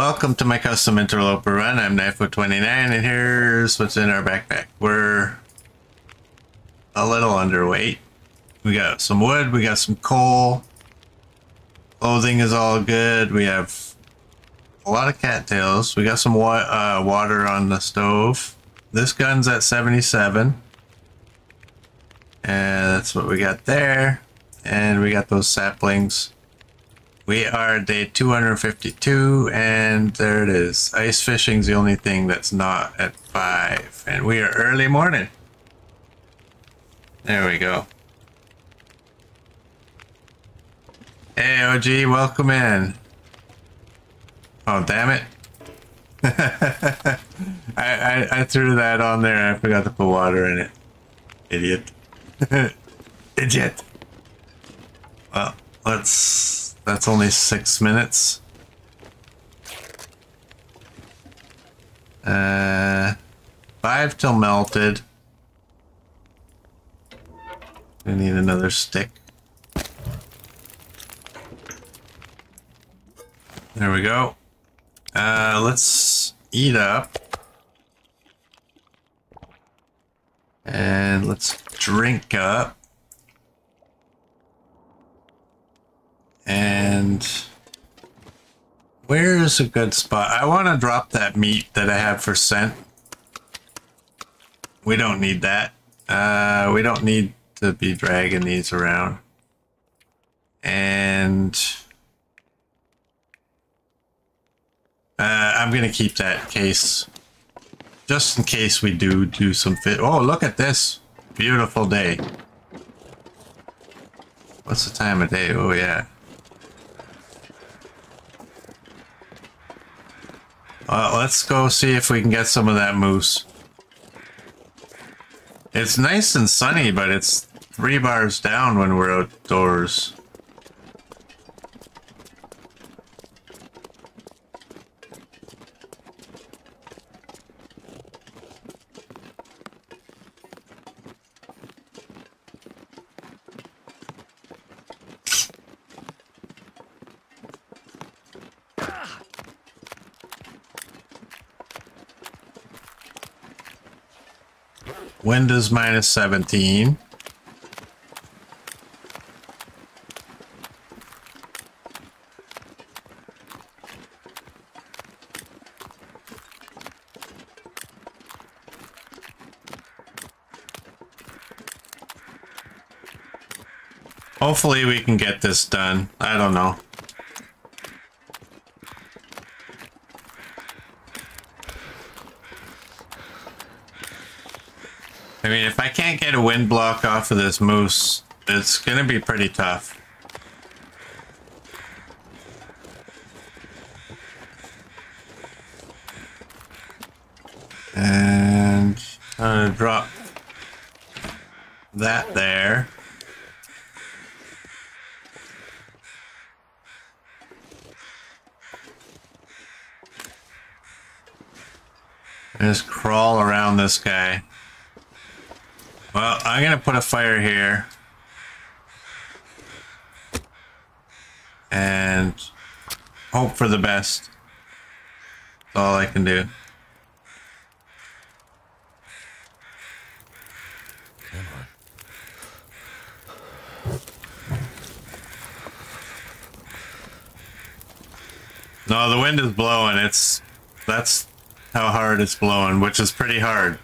Welcome to my custom interloper run. I'm nyfo29 and here's what's in our backpack. We're a little underweight. We got some wood, we got some coal. Clothing is all good. We have a lot of cattails. We got some wa uh, water on the stove. This gun's at 77. And that's what we got there. And we got those saplings. We are day 252, and there it is. Ice fishing's the only thing that's not at 5. And we are early morning. There we go. Hey, OG, welcome in. Oh, damn it. I, I, I threw that on there. I forgot to put water in it. Idiot. Idiot. Well, let's... That's only six minutes. Uh, five till melted. I need another stick. There we go. Uh, let's eat up. And let's drink up. And where's a good spot? I want to drop that meat that I have for scent. We don't need that. Uh, we don't need to be dragging these around. And uh, I'm going to keep that case just in case we do do some fit. Oh, look at this. Beautiful day. What's the time of day? Oh, yeah. Well, let's go see if we can get some of that moose. It's nice and sunny, but it's three bars down when we're outdoors. Wind is minus 17. Hopefully we can get this done. I don't know. Mean, if I can't get a wind block off of this moose, it's gonna be pretty tough. And I'm gonna drop that there. Just crawl around this guy. Well, I'm gonna put a fire here. And hope for the best. That's all I can do. No, the wind is blowing. It's that's how hard it's blowing, which is pretty hard.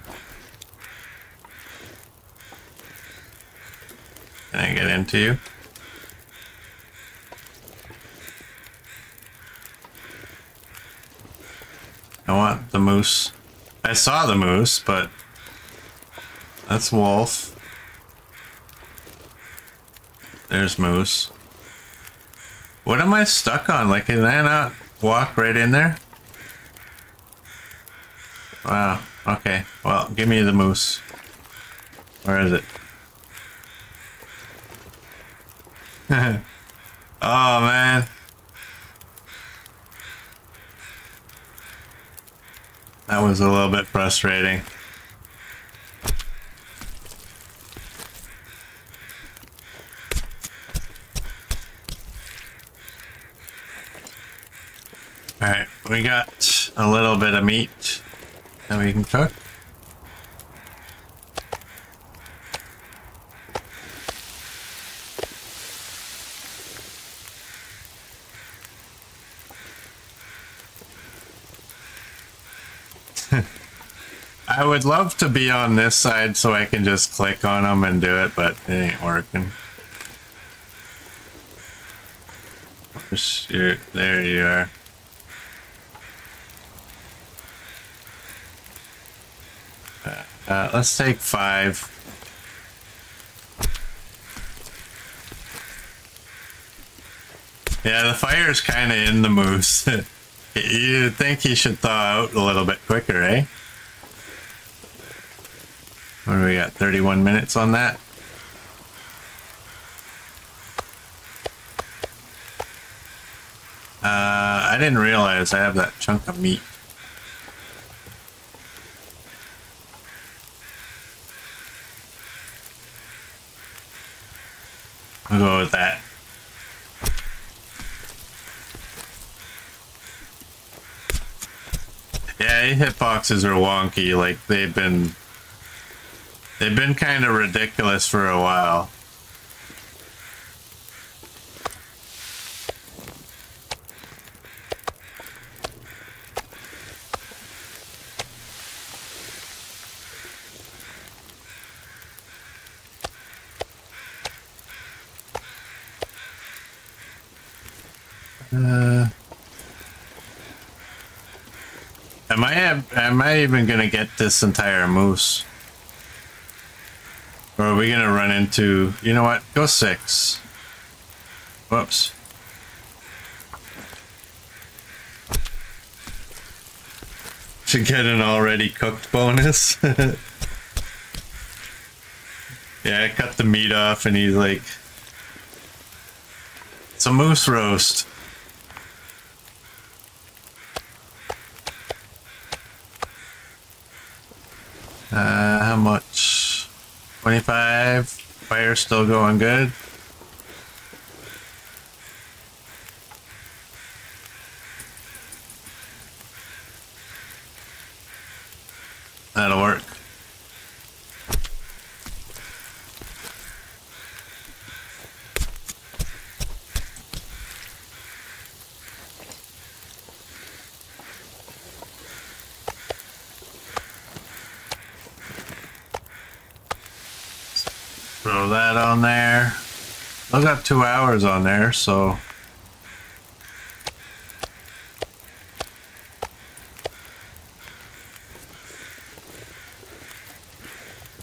Can I get into you? I want the moose. I saw the moose, but that's wolf. There's moose. What am I stuck on? Like, can I not walk right in there? Wow. Okay. Well, give me the moose. Where is it? oh, man. That was a little bit frustrating. Alright, we got a little bit of meat that we can cook. I would love to be on this side so I can just click on them and do it, but it ain't working. There you are. Uh, let's take five. Yeah, the fire is kind of in the moose. You'd think he should thaw out a little bit quicker, eh? What do we got? 31 minutes on that? Uh, I didn't realize I have that chunk of meat. I'll go with that. Yeah, hitboxes are wonky. Like they've been, they've been kind of ridiculous for a while. Uh, am I am I even gonna get this entire moose? Or are we gonna run into? You know what? Go six. Whoops. To get an already cooked bonus. yeah, I cut the meat off, and he's like, "It's a moose roast." Uh, how much? 25. Fire still going good. That'll work. Throw that on there. I've got two hours on there, so.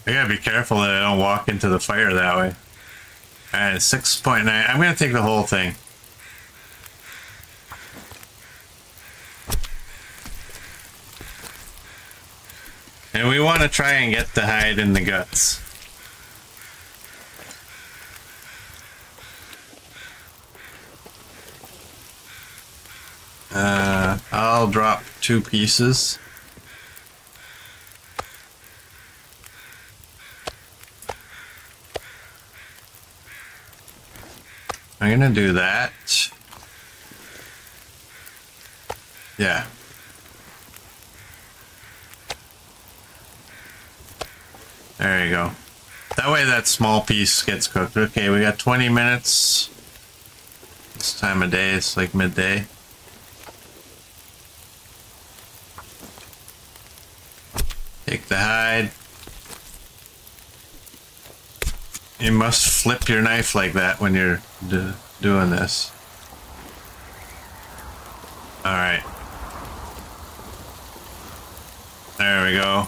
I gotta be careful that I don't walk into the fire that way. Alright, 6.9. I'm gonna take the whole thing. And we want to try and get the hide in the guts. Uh, I'll drop two pieces. I'm gonna do that. Yeah. There you go. That way that small piece gets cooked. Okay, we got 20 minutes. This time of day, it's like midday. Take the hide. You must flip your knife like that when you're do doing this. Alright. There we go.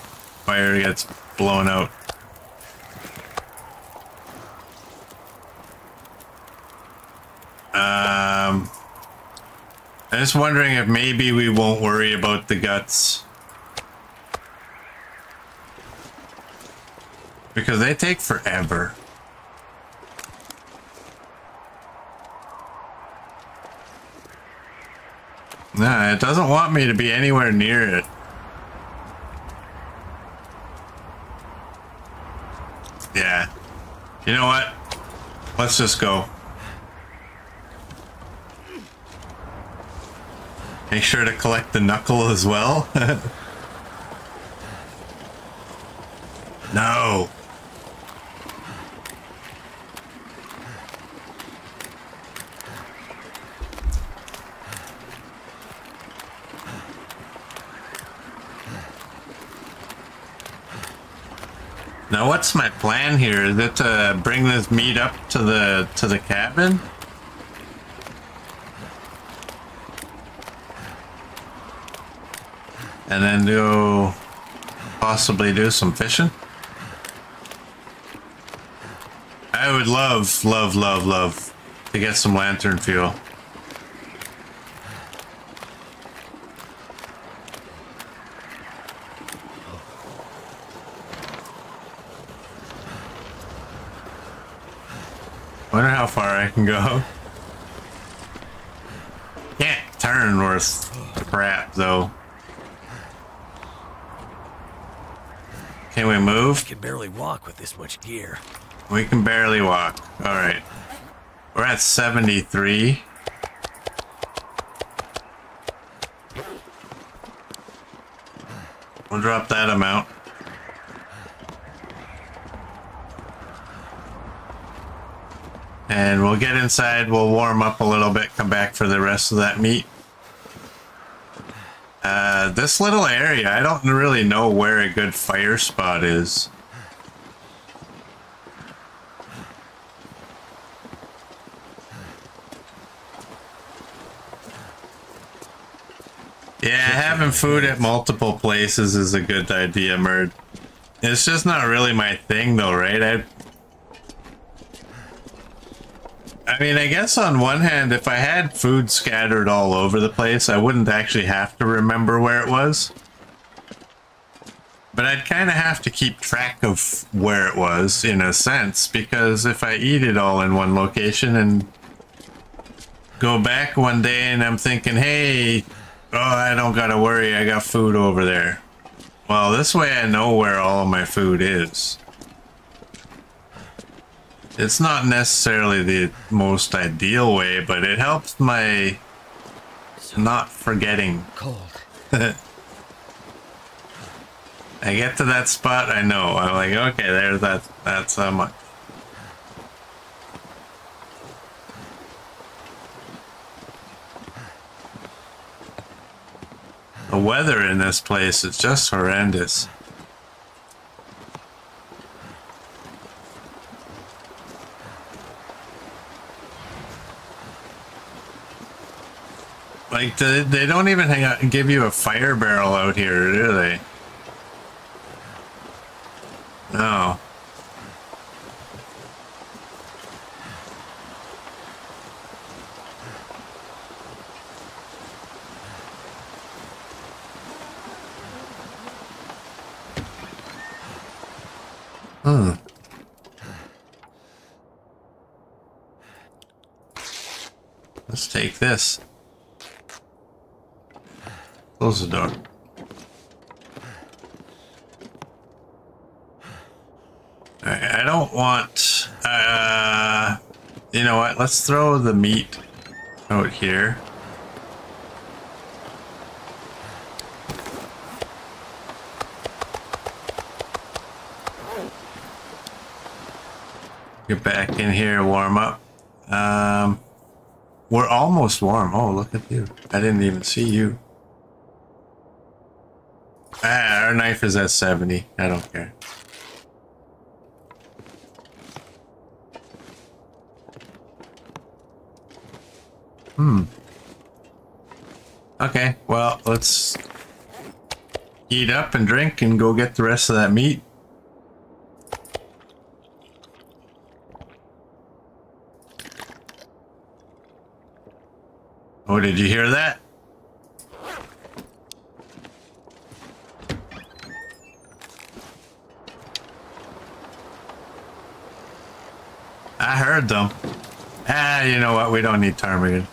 Fire gets blown out. Um, I'm just wondering if maybe we won't worry about the guts. Because they take forever. Nah, it doesn't want me to be anywhere near it. Yeah. You know what? Let's just go. Make sure to collect the knuckle as well. no. Now what's my plan here? Is it to bring this meat up to the to the cabin? And then do possibly do some fishing? I would love, love, love, love to get some lantern fuel. Wonder how far I can go. Can't turn worth crap though. Can we move? I can barely walk with this much gear. We can barely walk. Alright. We're at 73. We'll drop that amount. And we'll get inside, we'll warm up a little bit, come back for the rest of that meat. Uh, this little area, I don't really know where a good fire spot is. Yeah, having food at multiple places is a good idea, Merd. It's just not really my thing though, right? I I mean, I guess on one hand, if I had food scattered all over the place, I wouldn't actually have to remember where it was. But I'd kind of have to keep track of where it was, in a sense, because if I eat it all in one location and go back one day and I'm thinking, hey, oh, I don't gotta worry, I got food over there. Well, this way I know where all my food is. It's not necessarily the most ideal way, but it helps my not forgetting. Cold. I get to that spot, I know. I'm like, okay, there's that. That's how much. The weather in this place is just horrendous. Like, they, they don't even hang out, give you a fire barrel out here, do they? No. Hmm. Let's take this. Close the door. I, I don't want, uh, you know what, let's throw the meat out here. Get back in here, warm up. Um, we're almost warm. Oh, look at you. I didn't even see you. Ah, our knife is at 70. I don't care. Hmm. Okay, well, let's eat up and drink and go get the rest of that meat. Oh, did you hear that? Them. Ah, you know what? We don't need ptarmigan.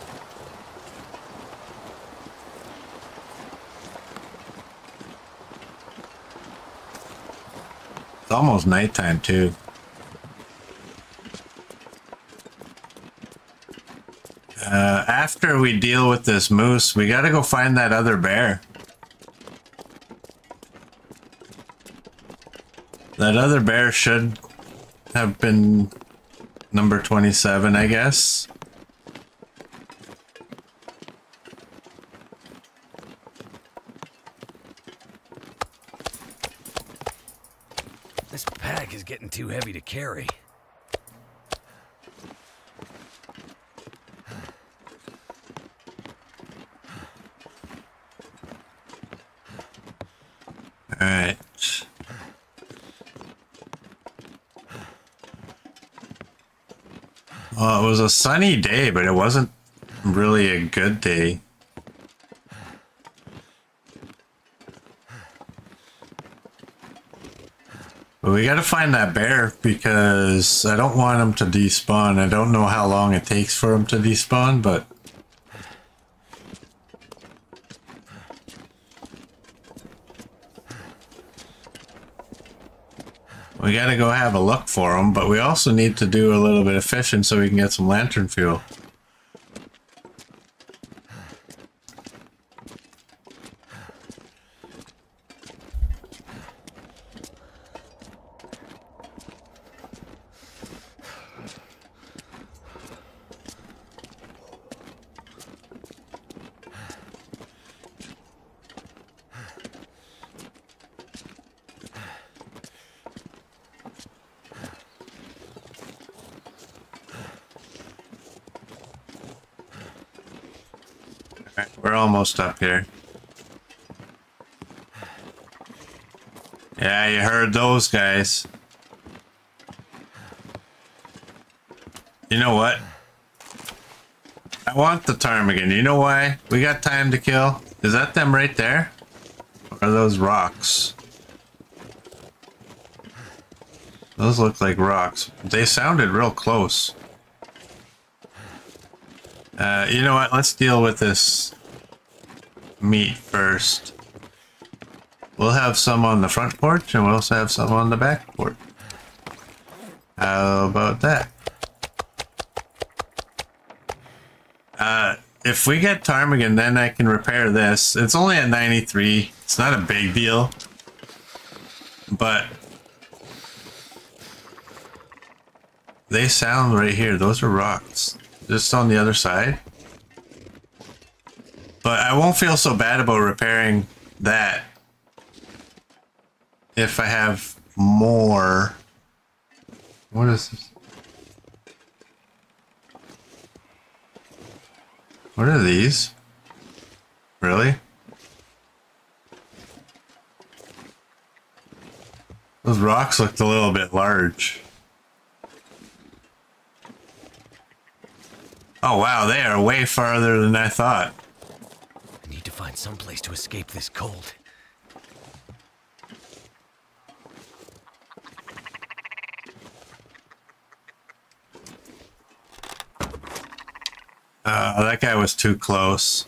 It's almost nighttime too. Uh, after we deal with this moose, we gotta go find that other bear. That other bear should have been number 27, I guess. This pack is getting too heavy to carry. Alright. Well, it was a sunny day, but it wasn't really a good day. But we gotta find that bear because I don't want him to despawn. I don't know how long it takes for him to despawn, but We gotta go have a look for them, but we also need to do a little bit of fishing so we can get some lantern fuel. Up here. Yeah, you heard those guys. You know what? I want the ptarmigan. You know why? We got time to kill. Is that them right there? Or are those rocks? Those look like rocks. They sounded real close. Uh, you know what? Let's deal with this meat first. We'll have some on the front porch and we'll also have some on the back porch. How about that? Uh, if we get ptarmigan, then I can repair this. It's only at 93. It's not a big deal. But they sound right here. Those are rocks. Just on the other side. But I won't feel so bad about repairing that if I have more. What is this? What are these? Really? Those rocks looked a little bit large. Oh wow, they are way farther than I thought. Find some place to escape this cold. Uh, that guy was too close.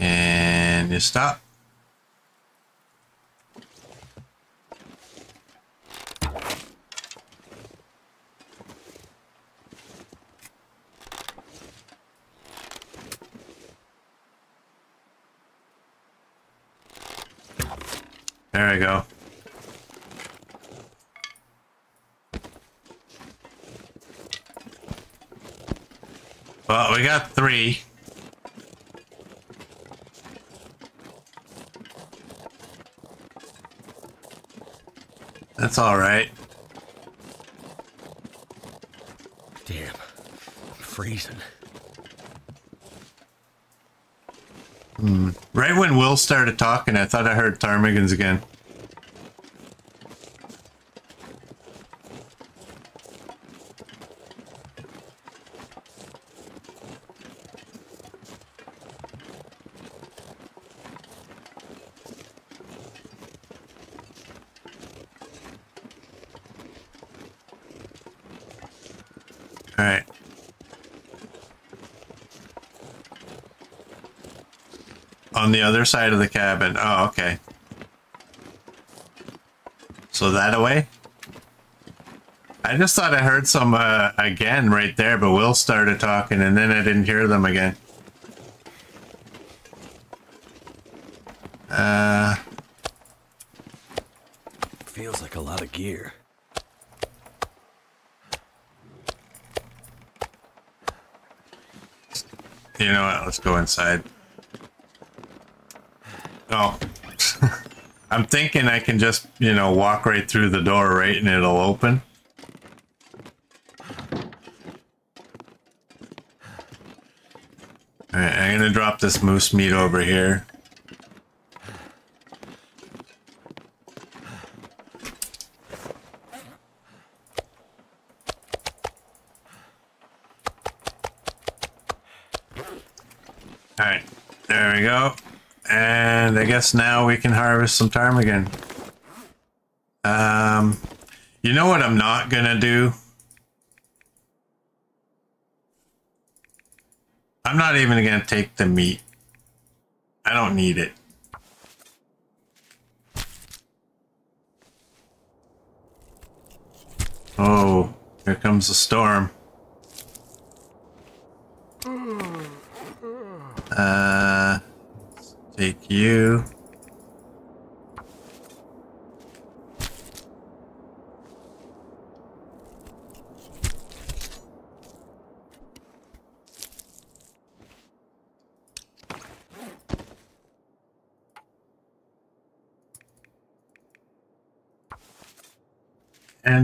Can you stop? There we go. Well, we got three. That's all right. Damn, I'm freezing. Hmm. Right when Will started talking, I thought I heard ptarmigans again. Other side of the cabin. Oh, okay. So that away? I just thought I heard some uh, again right there, but Will started talking and then I didn't hear them again. Uh, Feels like a lot of gear. you know what? Let's go inside. Oh. I'm thinking I can just, you know, walk right through the door, right, and it'll open. Alright, I'm gonna drop this moose meat over here. Alright, there we go. And I guess now we can harvest some ptarmigan. Um, you know what I'm not gonna do? I'm not even gonna take the meat. I don't need it. Oh, here comes the storm. Uh, take you.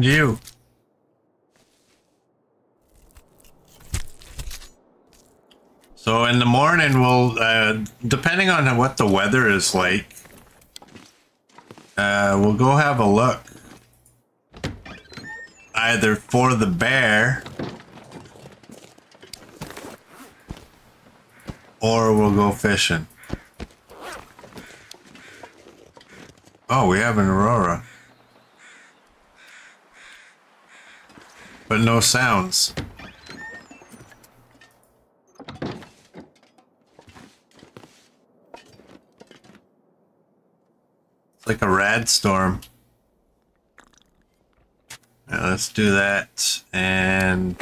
You. So in the morning, we'll, uh, depending on what the weather is like, uh, we'll go have a look. Either for the bear, or we'll go fishing. Oh, we have an aurora. But no sounds. It's like a rad storm. Now let's do that and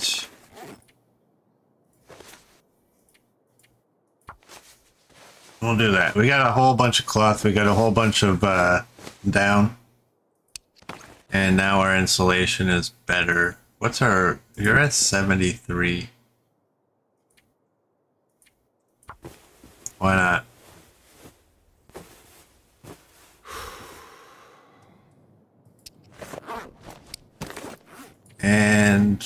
we'll do that. We got a whole bunch of cloth. We got a whole bunch of uh, down. And now our insulation is better. What's our... You're at 73. Why not? And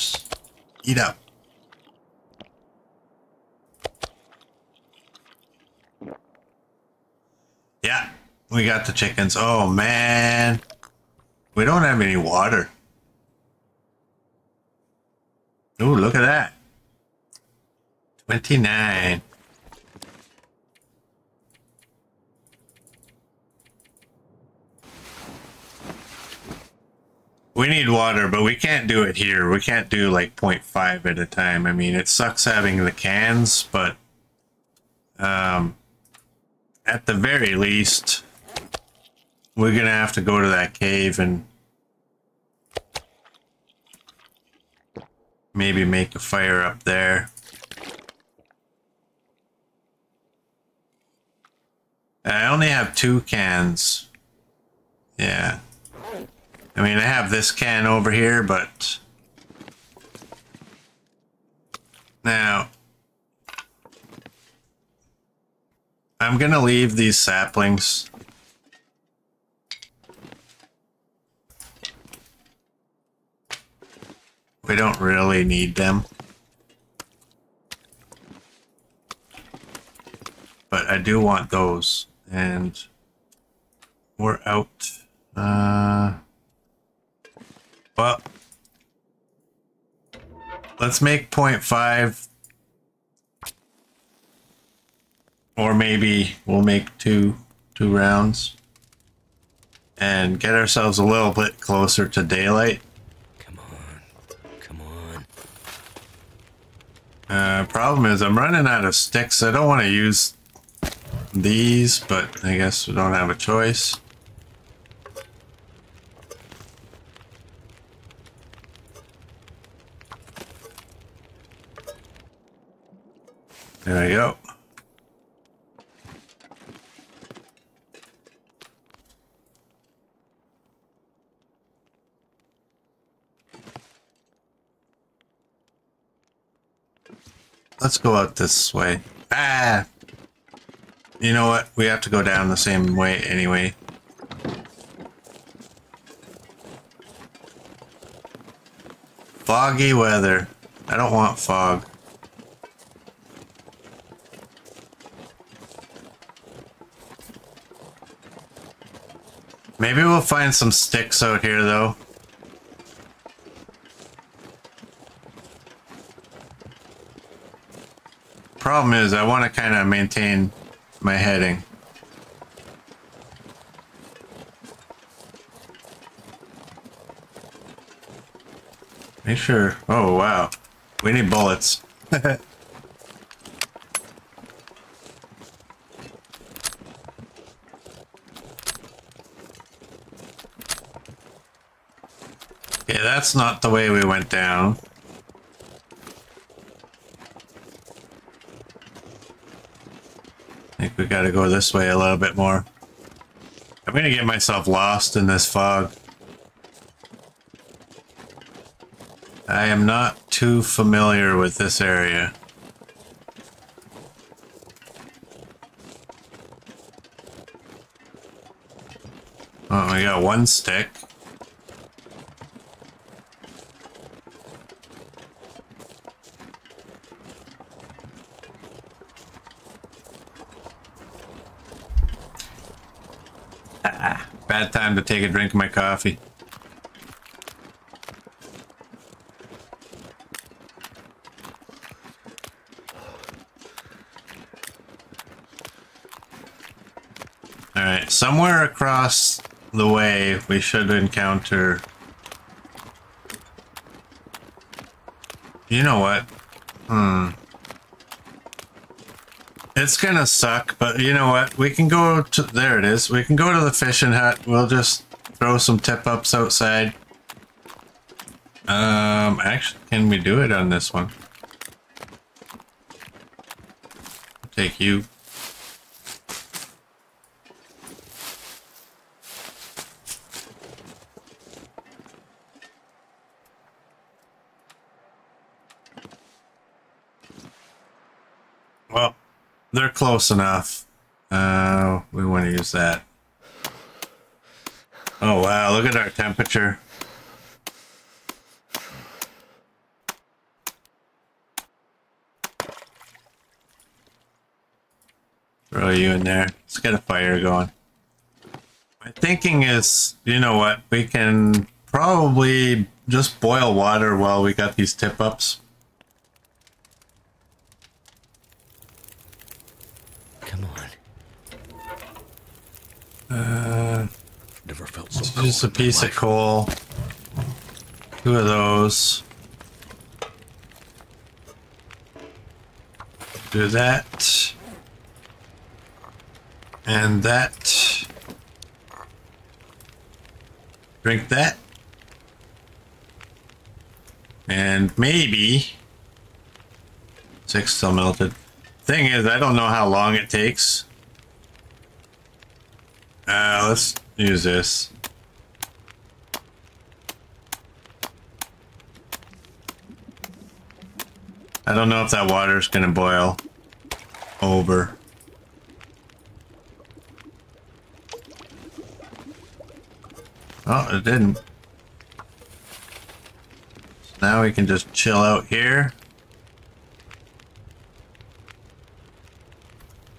eat up. Yeah, we got the chickens. Oh man, we don't have any water. Oh, look at that. 29. We need water, but we can't do it here. We can't do like 0.5 at a time. I mean, it sucks having the cans, but um, at the very least, we're going to have to go to that cave and maybe make a fire up there. I only have two cans. Yeah. I mean, I have this can over here, but... Now... I'm gonna leave these saplings. We don't really need them. But I do want those, and we're out. Uh... Well, let's make 0.5 or maybe we'll make two two rounds and get ourselves a little bit closer to daylight. Uh, problem is I'm running out of sticks. I don't want to use these, but I guess we don't have a choice. There we go. Let's go out this way. Ah! You know what? We have to go down the same way anyway. Foggy weather. I don't want fog. Maybe we'll find some sticks out here though. Problem is I want to kind of maintain my heading. Make sure. Oh, wow. We need bullets. okay, that's not the way we went down. I think we gotta go this way a little bit more. I'm gonna get myself lost in this fog. I am not too familiar with this area. Oh, we got one stick. Ah, bad time to take a drink of my coffee. Alright, somewhere across the way we should encounter... You know what? Hmm. It's gonna suck, but you know what? We can go to... There it is. We can go to the fishing hut. We'll just throw some tip-ups outside. Um, actually, can we do it on this one? Take you. Well, they're close enough. Uh, we want to use that. Oh wow, look at our temperature. Throw you in there. Let's get a fire going. My thinking is, you know what, we can probably just boil water while we got these tip-ups. Come on. Uh, Never felt so cold just a piece of coal. Two of those. Do that. And that. Drink that. And maybe. Six still melted. Thing is, I don't know how long it takes. Uh, let's use this. I don't know if that water's gonna boil over. Oh, it didn't. Now we can just chill out here.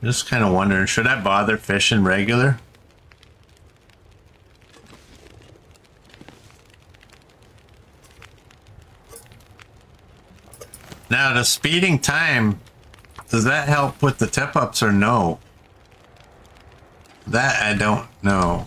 Just kind of wondering, should I bother fishing regular? The speeding time, does that help with the tip-ups or no? That I don't know.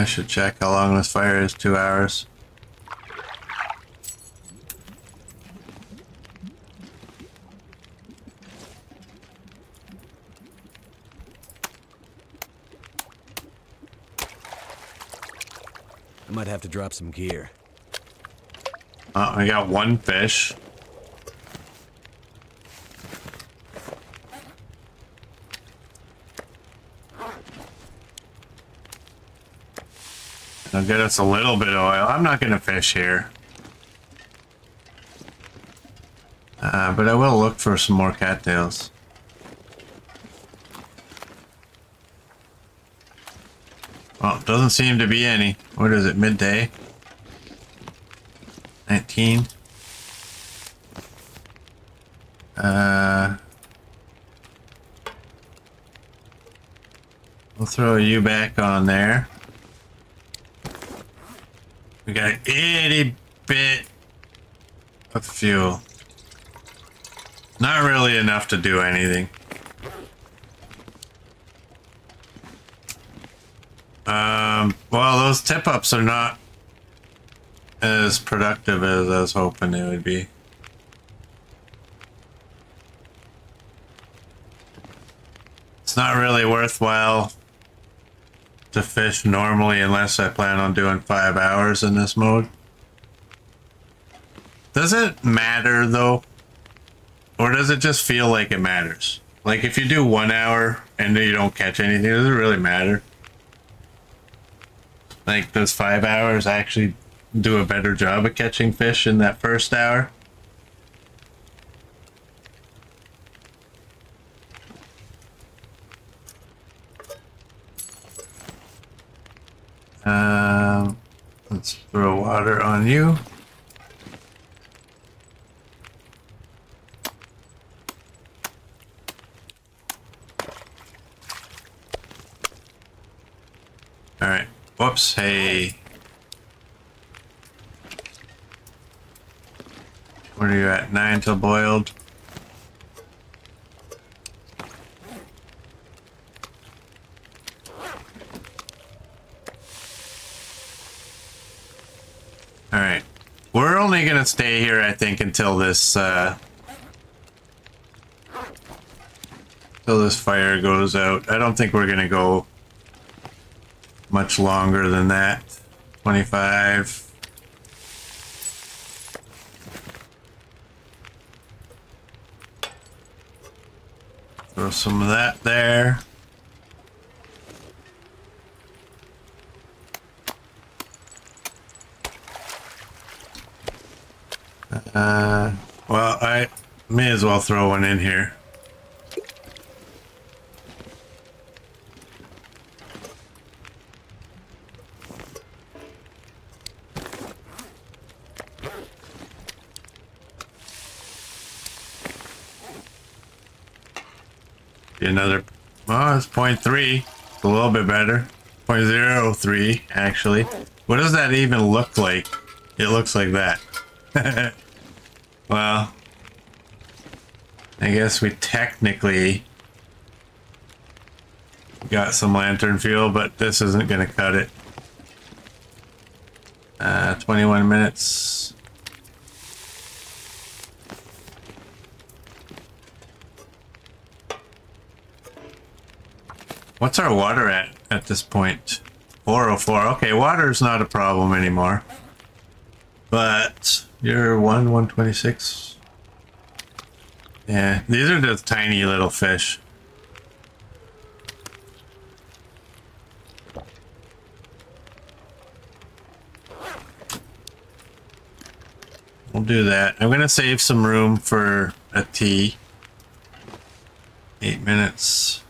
I should check how long this fire is. Two hours. I might have to drop some gear. Uh, I got one fish. I'll get us a little bit of oil. I'm not going to fish here. Uh, but I will look for some more cattails. Well, doesn't seem to be any. What is it, midday? 19. Uh, we'll throw you back on there. We got itty bit of fuel. Not really enough to do anything. Um, well, those tip-ups are not as productive as I was hoping they would be. It's not really worthwhile to fish normally unless I plan on doing five hours in this mode. Does it matter though? Or does it just feel like it matters? Like if you do one hour and you don't catch anything, does it really matter? Like does five hours actually do a better job of catching fish in that first hour? Um, let's throw water on you. All right. Whoops. Hey. Where are you at? Nine till boiled. Alright. We're gonna stay here, I think, until this, uh... Until this fire goes out. I don't think we're gonna go much longer than that. 25. Throw some of that there. Uh, well, I may as well throw one in here. Another, well, it's 0.3. It's a little bit better. 0.03, actually. What does that even look like? It looks like that. well, I guess we technically got some lantern fuel, but this isn't going to cut it. Uh, 21 minutes. What's our water at at this point? 404. Okay, water is not a problem anymore. But you're 1, 126. Yeah, these are just tiny little fish. We'll do that. I'm going to save some room for a tea. Eight minutes.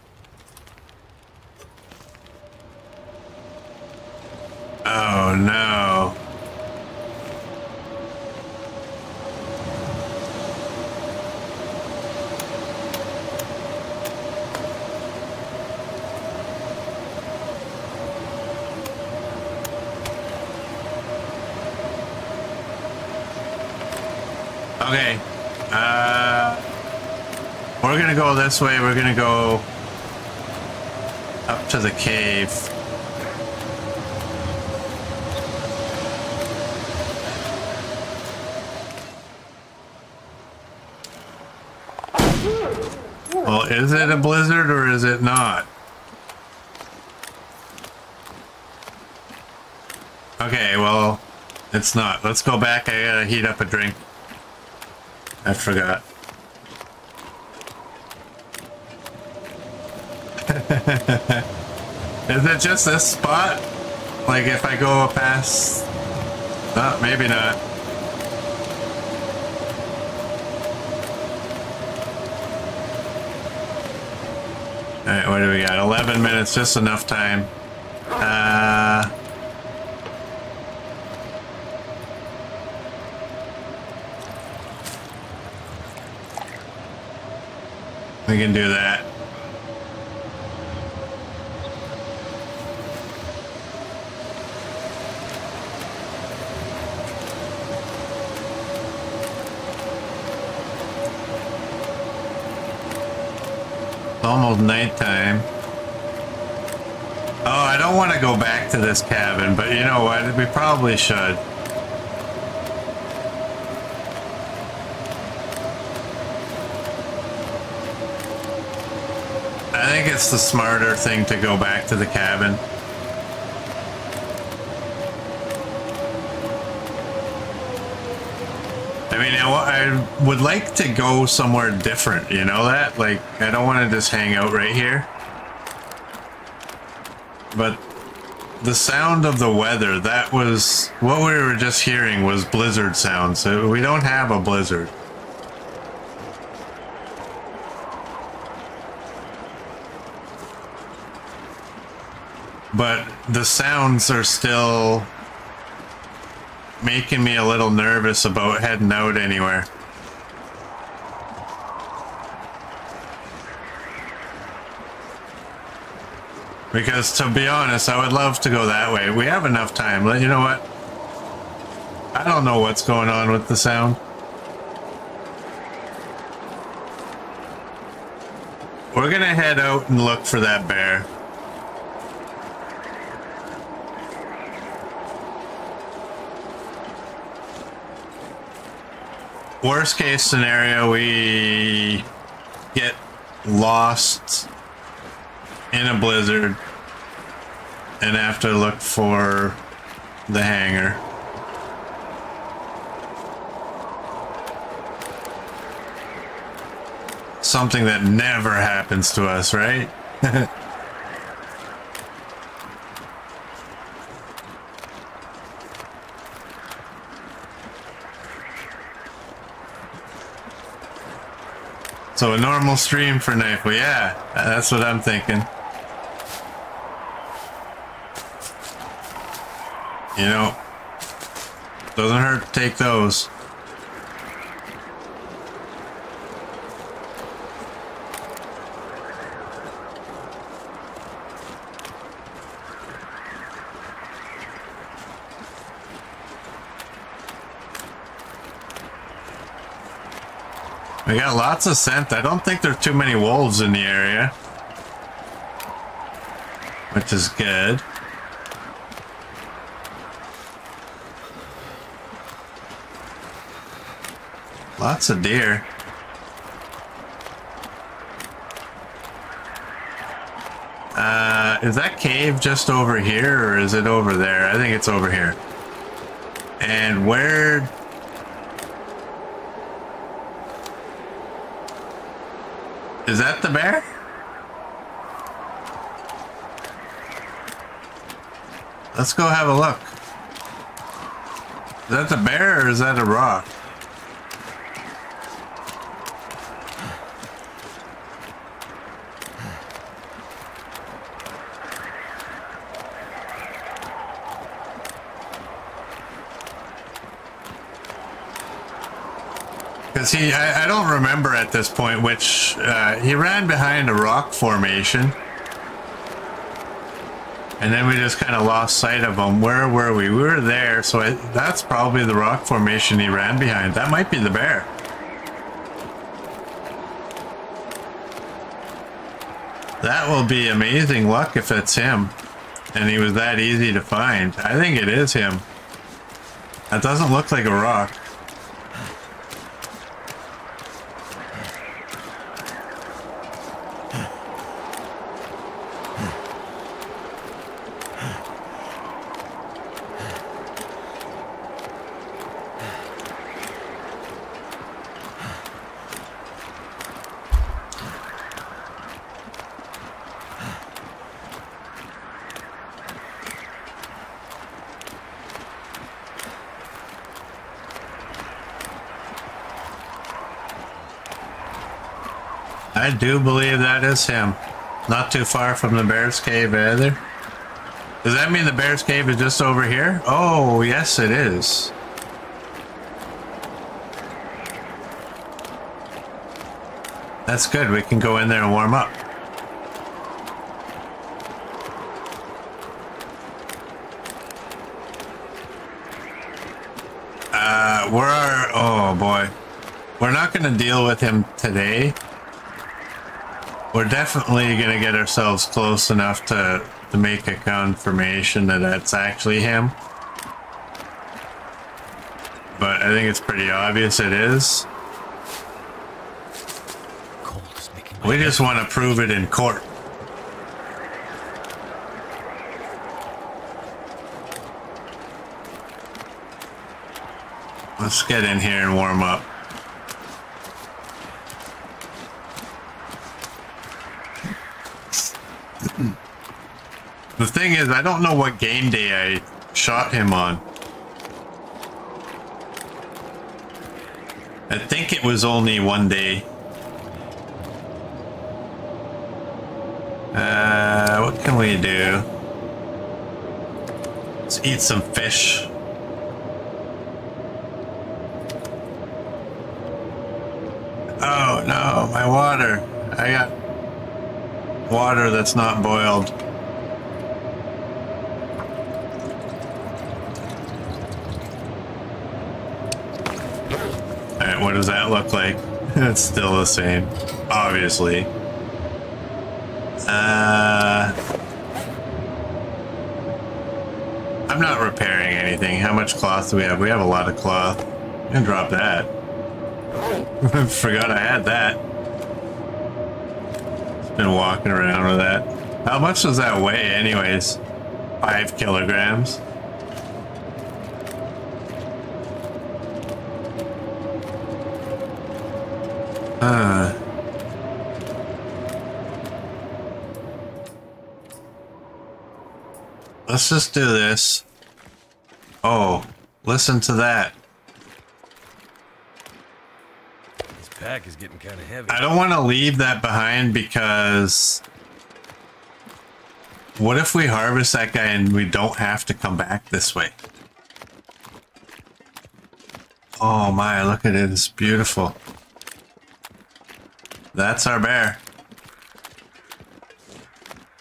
Oh no. Okay. Uh, we're gonna this way. We're gonna go up to the cave. Well, is it a blizzard or is it not? Okay, well, it's not. Let's go back. I gotta heat up a drink. I forgot. Is it just this spot? Like if I go past... Oh, maybe not. Alright, what do we got? 11 minutes, just enough time. Uh... We can do that. It's almost nighttime. Oh, I don't want to go back to this cabin, but you know what? We probably should. I think it's the smarter thing to go back to the cabin. I mean, I, would like to go somewhere different, you know that? Like, I don't want to just hang out right here. But the sound of the weather, that was, what we were just hearing was blizzard sounds. So we don't have a blizzard. But the sounds are still making me a little nervous about heading out anywhere. Because to be honest, I would love to go that way. We have enough time. But you know what? I don't know what's going on with the sound. We're gonna head out and look for that bear. Worst case scenario, we get lost in a blizzard and have to look for the hangar. Something that never happens to us, right? So a normal stream for. Well, yeah, that's what I'm thinking. You know, doesn't hurt to take those. We got lots of scent. I don't think there are too many wolves in the area. Which is good. Lots of deer. Uh, is that cave just over here or is it over there? I think it's over here. And where Is that the bear? Let's go have a look. Is that the bear or is that a rock? Because he, I, I, don't remember at this point which, uh, he ran behind a rock formation. And then we just kind of lost sight of him. Where were we? We were there, so I, that's probably the rock formation he ran behind. That might be the bear. That will be amazing luck if it's him. And he was that easy to find. I think it is him. That doesn't look like a rock. I do believe that is him. Not too far from the bear's cave either. Does that mean the bear's cave is just over here? Oh, yes it is. That's good. We can go in there and warm up. Uh, we're oh boy. We're not going to deal with him today. We're definitely going to get ourselves close enough to, to make a confirmation that that's actually him. But I think it's pretty obvious it is. Is We head- just want to prove it in court. Let's get in here and warm up. The thing is, I don't know what game day I shot him on. I think it was only one day. Uh, what can we do? Let's eat some fish. Oh no, my water. I got water that's not boiled. Alright, what does that look like? it's still the same, obviously. Uh, I'm not repairing anything. How much cloth do we have? We have a lot of cloth. Gonna drop that. Forgot I had that. Just been walking around with that. How much does that weigh anyways? Five kilograms. Let's just do this. Oh, listen to that. This pack is getting kind of heavy. I don't want to leave that behind because what if we harvest that guy and we don't have to come back this way? Oh my, look at it. It's beautiful. That's our bear.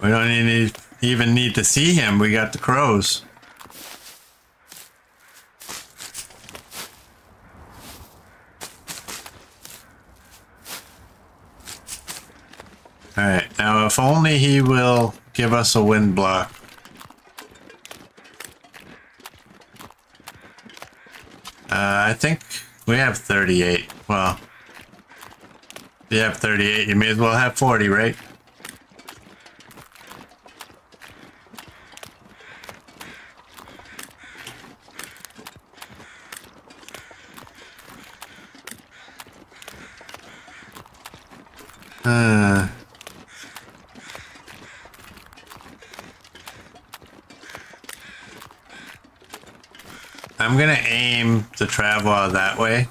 We don't need, even need to see him. We got the crows. Alright, now if only he will give us a wind block. Uh, I think we have 38. Well, you have 38, you may as well have 40, right? Uh, I'm gonna aim to travel that way.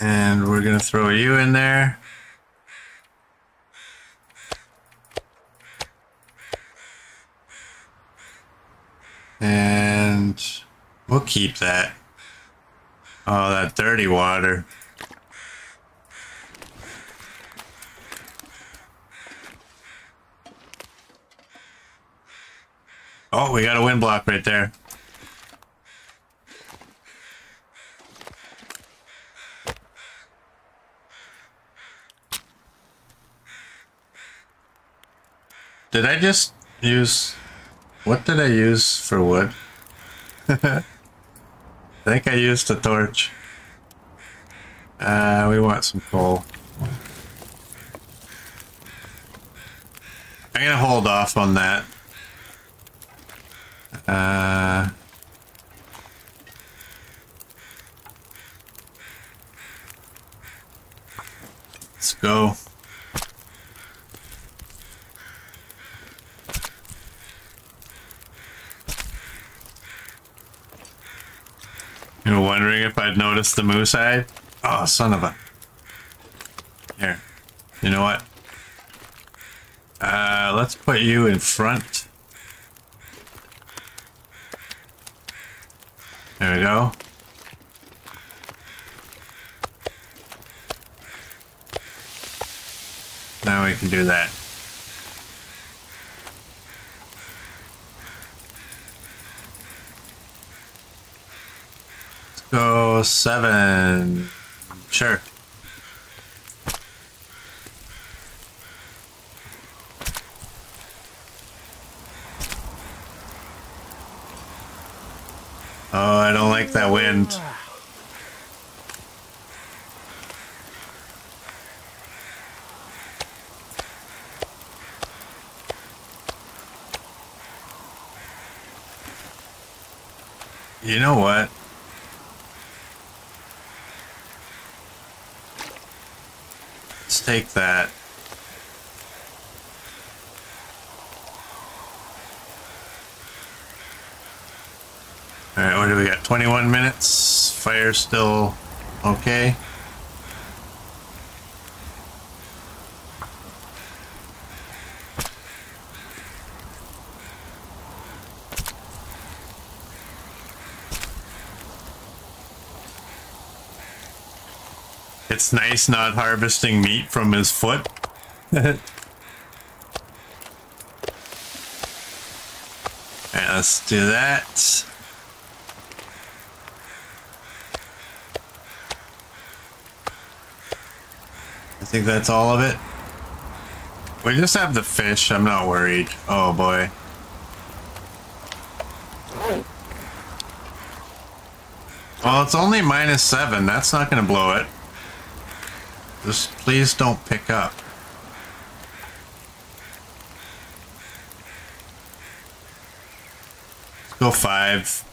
And we're gonna throw you in there. And we'll keep that. Oh, that dirty water. Oh, we got a wind block right there. Did I just use... What did I use for wood? I think I used a torch. Uh, we want some coal. I'm gonna hold off on that. Uh, let's go. Wondering if I'd noticed the moose hide? Oh, son of a. Here. You know what? Uh, let's put you in front. There we go. Now we can do that. Let's go seven. Sure. Oh, I don't like that wind. You know what? Take that. Alright, what do we got? 21 minutes. Fire still okay. It's nice not harvesting meat from his foot. Let's do that. I think that's all of it. We just have the fish. I'm not worried. Oh boy. Well, it's only minus seven. That's not going to blow it. Just please don't pick up. Let's go five.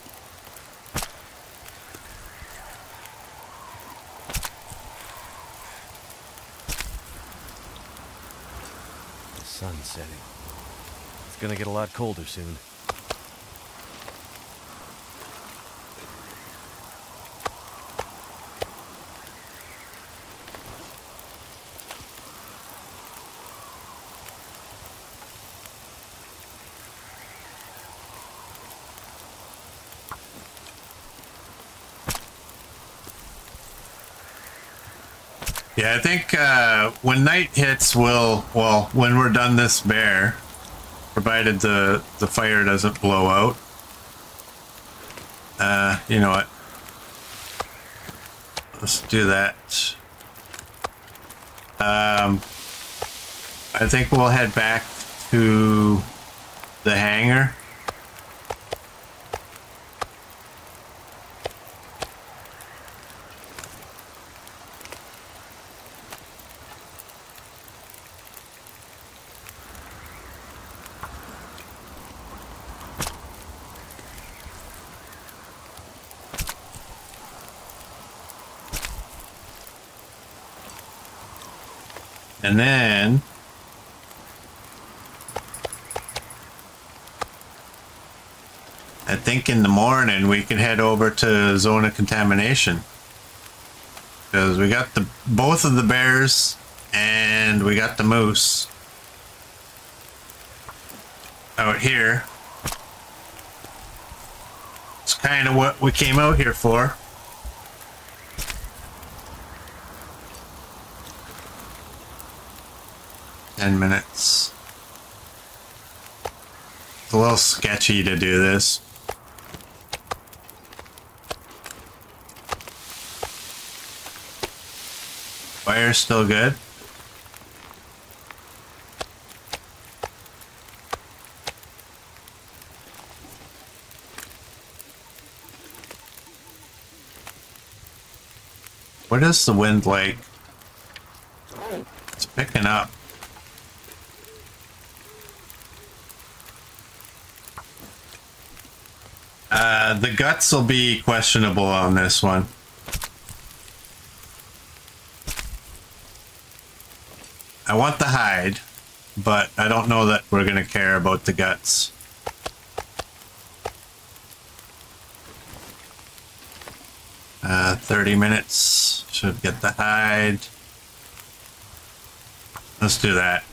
The sun's setting. It's gonna get a lot colder soon. I think uh, when night hits, we'll well when we're done this bear, provided the the fire doesn't blow out. Uh, you know what? Let's do that. Um, I think we'll head back to the hangar. And then In the morning we can head over to zone of contamination. Because we got the both of the bears and we got the moose out here. It's kind of what we came out here for. Ten minutes. It's a little sketchy to do this. Fire's still good. What is the wind like? It's picking up. Uh, the guts will be questionable on this one. I want the hide, but I don't know that we're going to care about the guts. Uh, 30 minutes. Should get the hide. Let's do that.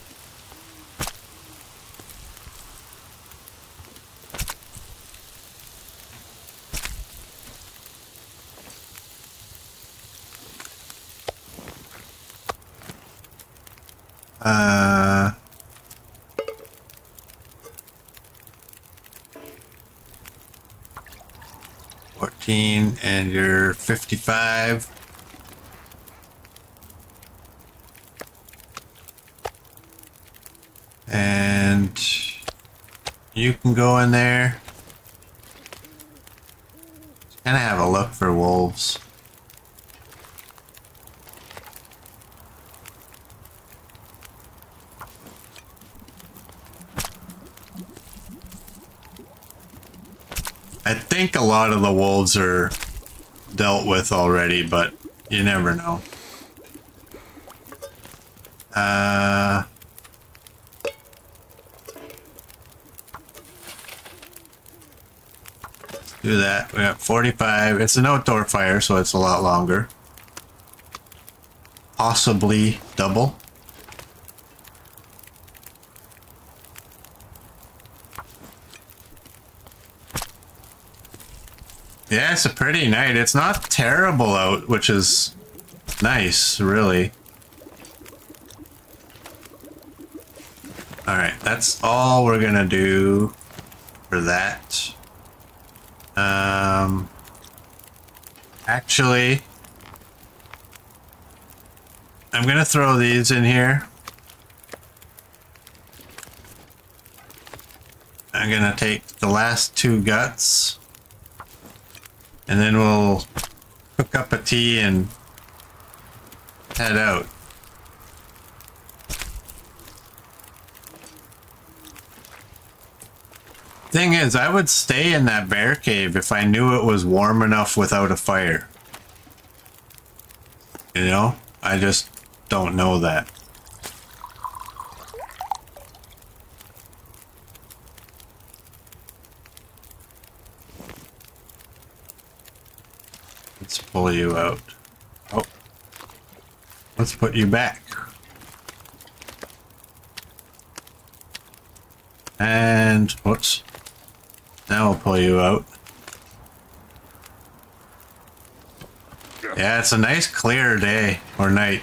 Uh... 14 and you're 55. And you can go in there. Of have a look for wolves. I think a lot of the wolves are dealt with already, but you never know. Uh... Do that. We got 45. It's an outdoor fire, so it's a lot longer. Possibly double. It's a pretty night. It's not terrible out, which is nice, really. Alright, that's all we're gonna do for that. Um, actually, I'm gonna throw these in here. I'm gonna take the last two guts. And then we'll cook up a tea and head out. Thing is, I would stay in that bear cave if I knew it was warm enough without a fire. You know? I just don't know that. Let's pull you out. Oh. Let's put you back. And, whoops. Now we'll pull you out. Yeah, it's a nice clear day or night.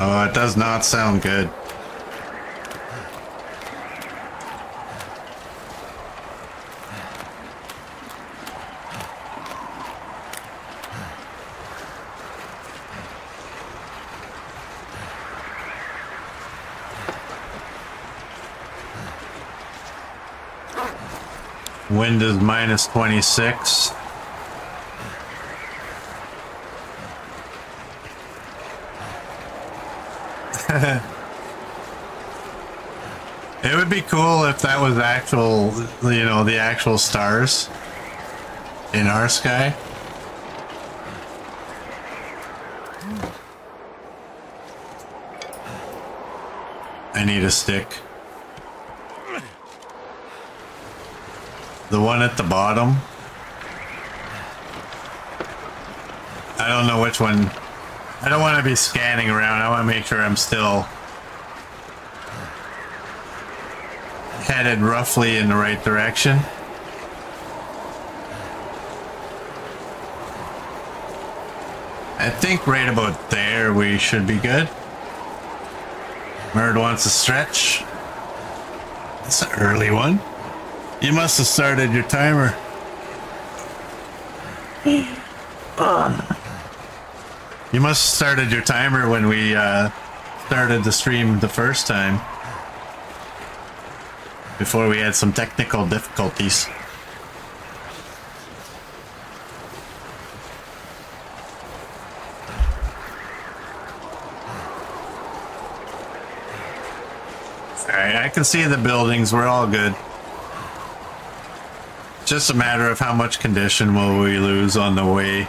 Oh, it does not sound good. Wind is minus 26. It would be cool if that was actual, you know, the actual stars in our sky. I need a stick. The one at the bottom. I don't know which one. I don't want to be scanning around. I want to make sure I'm still headed roughly in the right direction. I think right about there we should be good. Murd wants a stretch. That's an early one. You must have started your timer. You must have started your timer when we uh, started the stream the first time. Before we had some technical difficulties. Alright, I can see the buildings. We're all good. just a matter of how much condition will we lose on the way.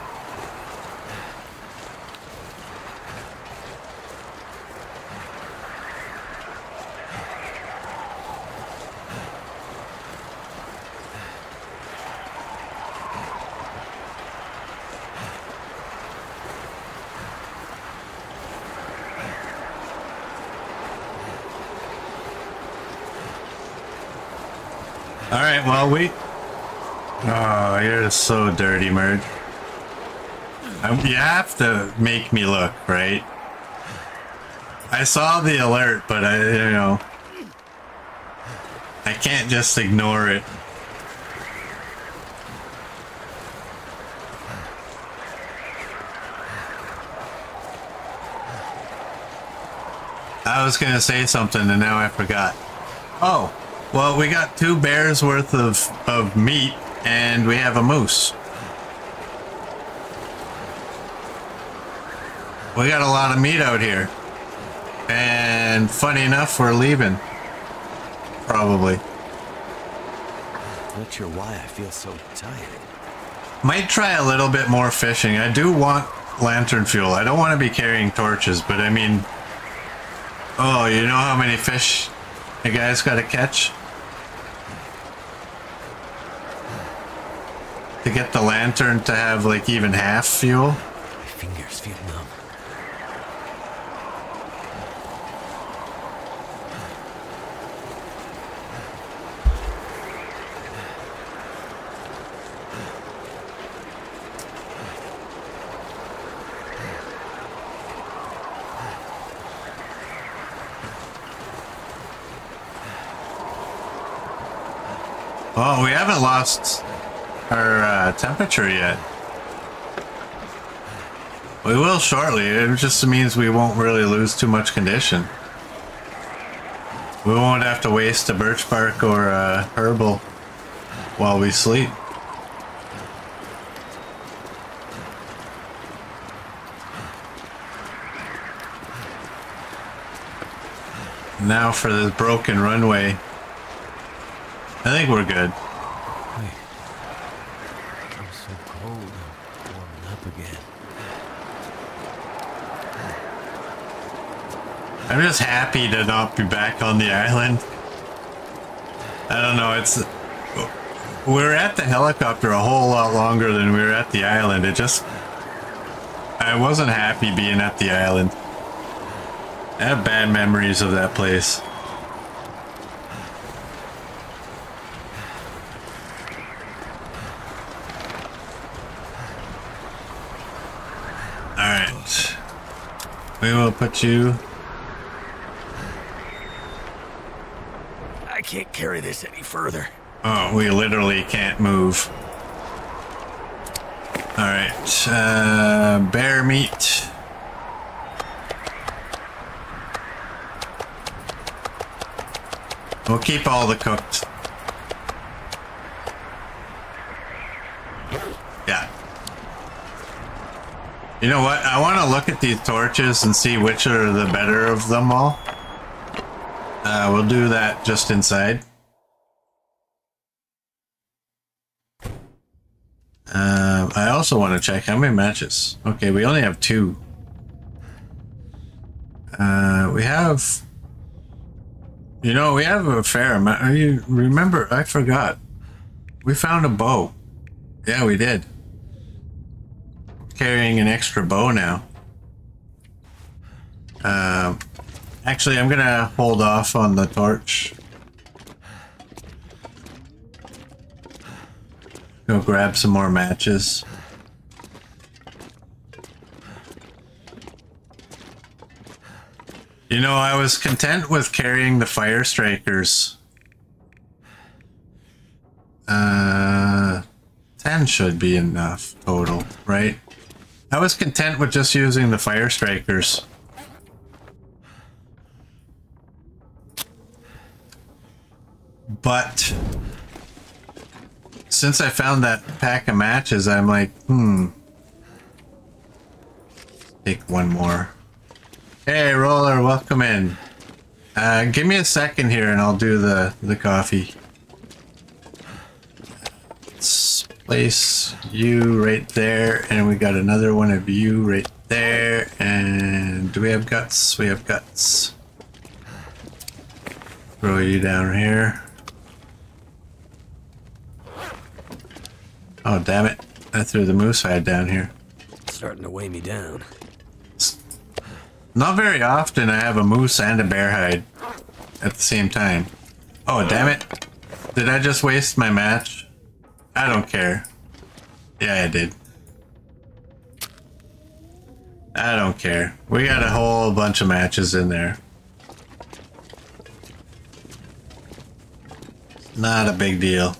All right, well, we... Oh, you're dirty, Merge. Um, you have to make me look, right? I saw the alert, but I, you know... I can't just ignore it. I was gonna say something and now I forgot. Oh, well, we got two bears worth of, of meat and we have a moose. We got a lot of meat out here. And funny enough, we're leaving. Probably. Not sure why I feel so tired. Might try a little bit more fishing. I do want lantern fuel. I don't want to be carrying torches, but I mean... Oh, you know how many fish a guy's got to catch? To get the lantern to have like even half fuel? My fingers feel numb. Oh, we haven't lost our uh, temperature yet. We will shortly. It just means we won't really lose too much condition. We won't have to waste a birch bark or a herbal while we sleep. Now for this broken runway. I think we're good. I'm just happy to not be back on the island. I don't know, it's... We were at the helicopter a whole lot longer than we were at the island. It just... I wasn't happy being at the island. I have bad memories of that place. Alright. We will put you I can't carry this any further. Oh, we literally can't move. Alright, uh, bear meat. We'll keep all the cooked. Yeah. You know what? I want to look at these torches and see which are the better of them all. Uh, we'll do that just inside. Uh, I also want to check how many matches. Okay, we only have two. Uh, we have. You know, we have a fair amount. You remember? I forgot. We found a bow. Yeah, we did. Carrying an extra bow now. Um, actually, I'm gonna hold off on the torch. Go grab some more matches. You know, I was content with carrying the fire strikers. Uh, 10 should be enough total, right? I was content with just using the fire strikers. But since I found that pack of matches, I'm like, hmm. Take one more. Hey, Roller, welcome in. Uh, give me a second here and I'll do the, the coffee. place you right there, and we got another one of you right there. And do we have guts? We have guts. Throw you down here. Oh, damn it. I threw the moose hide down here. Starting to weigh me down. Not very often I have a moose and a bear hide at the same time. Oh, damn it. Did I just waste my match? I don't care. Yeah, I did. I don't care. We got a whole bunch of matches in there. Not a big deal.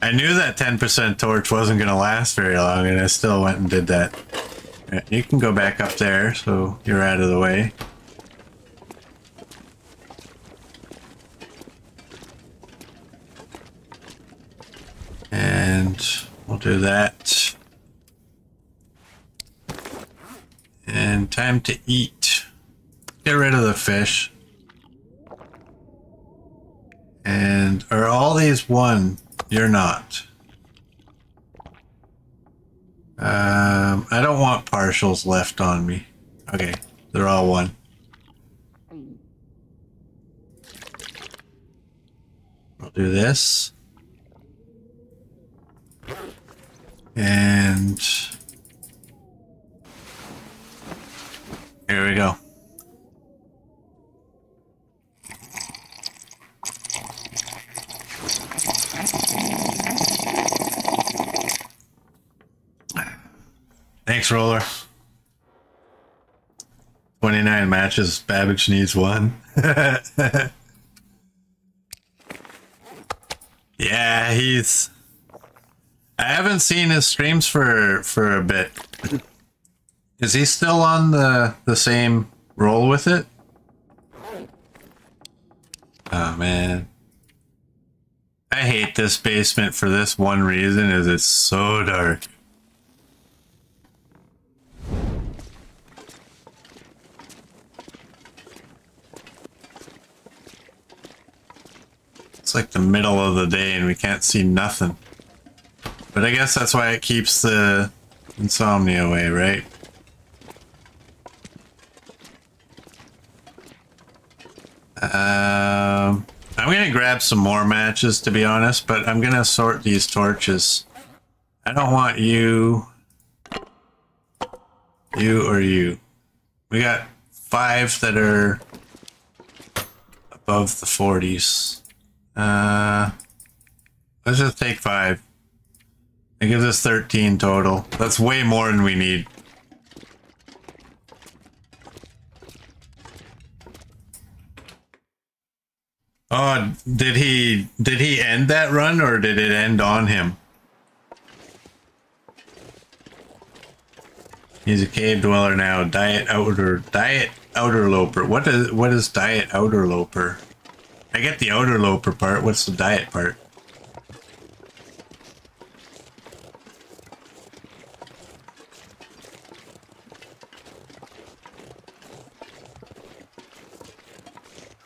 I knew that 10% torch wasn't going to last very long, and I still went and did that. You can go back up there, so you're out of the way. And we'll do that. And time to eat. Get rid of the fish. And are all these one? You're not. Um, I don't want partials left on me. Okay, they're all one. I'll do this. And here we go. Thanks, Roller. 29 matches. Babbage needs one. yeah, he's... I haven't seen his streams for for a bit. Is he still on the the same roll with it? Oh man. I hate this basement for this one reason is it's so dark. It's like the middle of the day and we can't see nothing. But I guess that's why it keeps the insomnia away, right? Um, I'm gonna grab some more matches to be honest, but I'm gonna sort these torches. I don't want you, you or you. We got five that are above the 40s. Uh, let's just take five. It gives us 13 total. That's way more than we need. Oh, did he did he end that run or did it end on him? He's a cave dweller now. Diet outer diet outer loper. What is what is diet outer loper? I get the outer loper part. What's the diet part?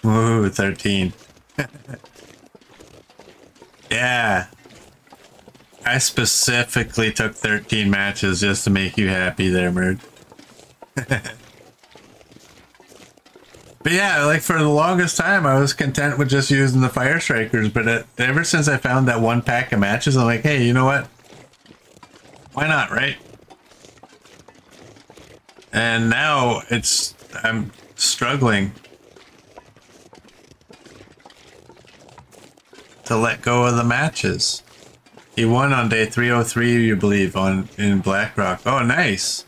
Ooh, 13. yeah. I specifically took 13 matches just to make you happy there, Merd. but yeah, like for the longest time, I was content with just using the Fire Strikers, but it, ever since I found that one pack of matches, I'm like, hey, you know what? Why not, right? And now it's, I'm struggling to let go of the matches. He won on day 303, you believe, on in Blackrock. Oh, nice.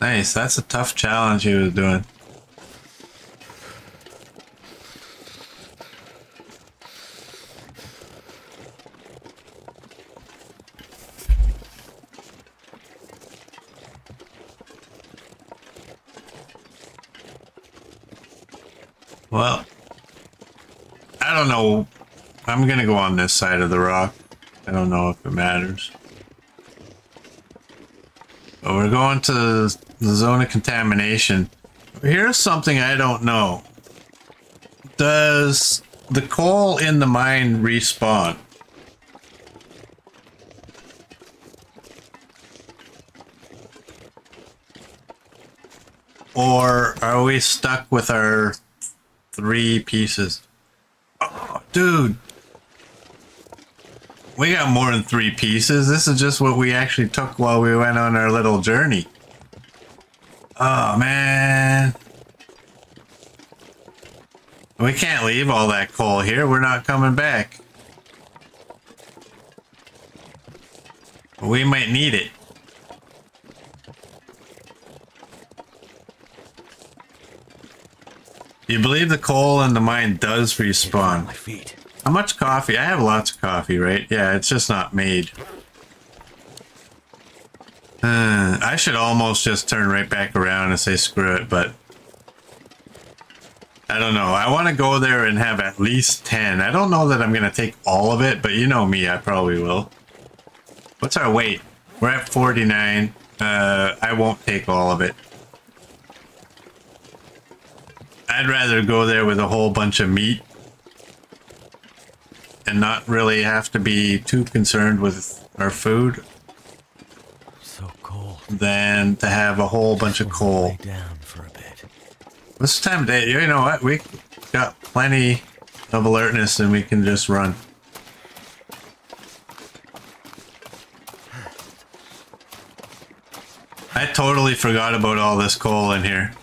Nice. That's a tough challenge he was doing. Well, I don't know. I'm gonna go on this side of the rock. I don't know if it matters. But we're going to the zone of contamination. Here's something I don't know. Does the coal in the mine respawn? Or are we stuck with our three pieces? Oh, dude. We got more than three pieces. This is just what we actually took while we went on our little journey. Oh, man. We can't leave all that coal here. We're not coming back. We might need it. You believe the coal in the mine does respawn? My feet. How much coffee? I have lots of coffee, right? Yeah, it's just not made. Uh, I should almost just turn right back around and say screw it, but I don't know. I want to go there and have at least 10. I don't know that I'm going to take all of it, but you know me, I probably will. What's our weight? We're at 49. Uh, I won't take all of it. I'd rather go there with a whole bunch of meat and not really have to be too concerned with our food So cold. than to have a whole bunch of coal. Down for a bit. This time of day, you know what? We got plenty of alertness and we can just run. I totally forgot about all this coal in here.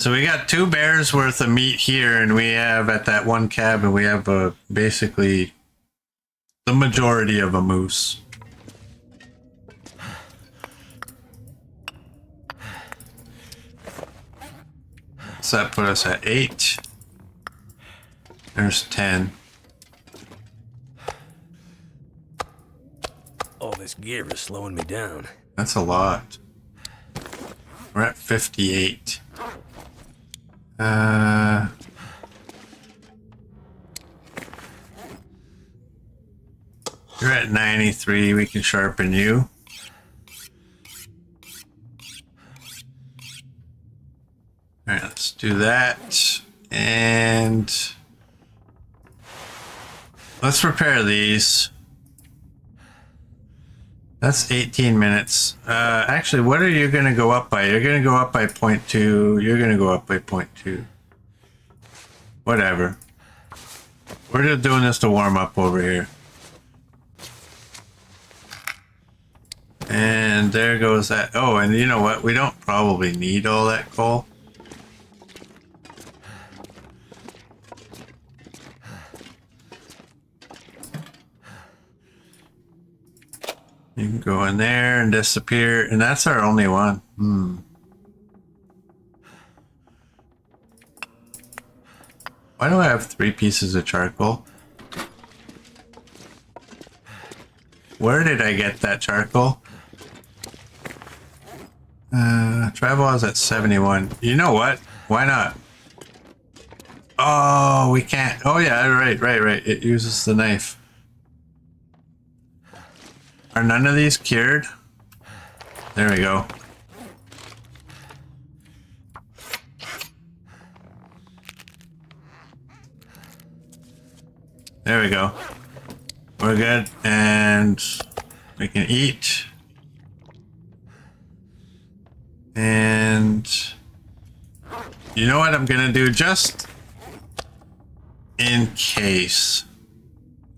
So we got two bears worth of meat here, and we have at that one cabin, we have uh, basically the majority of a moose. So that put us at eight. There's ten. All this gear is slowing me down. That's a lot. We're at 58. Uh... You're at 93. We can sharpen you. Alright, let's do that. And... Let's prepare these. That's 18 minutes. Uh, actually, what are you going to go up by? You're going to go up by 0.2. You're going to go up by 0.2. Whatever. We're just doing this to warm up over here. And there goes that. Oh, and you know what? We don't probably need all that coal. You can go in there and disappear, and that's our only one. Hmm. Why do I have three pieces of charcoal? Where did I get that charcoal? Uh, travel is at 71. You know what? Why not? Oh, we can't. Oh yeah, right, right, right. It uses the knife. Are none of these cured? There we go. There we go. We're good, and we can eat. And you know what I'm gonna do just in case.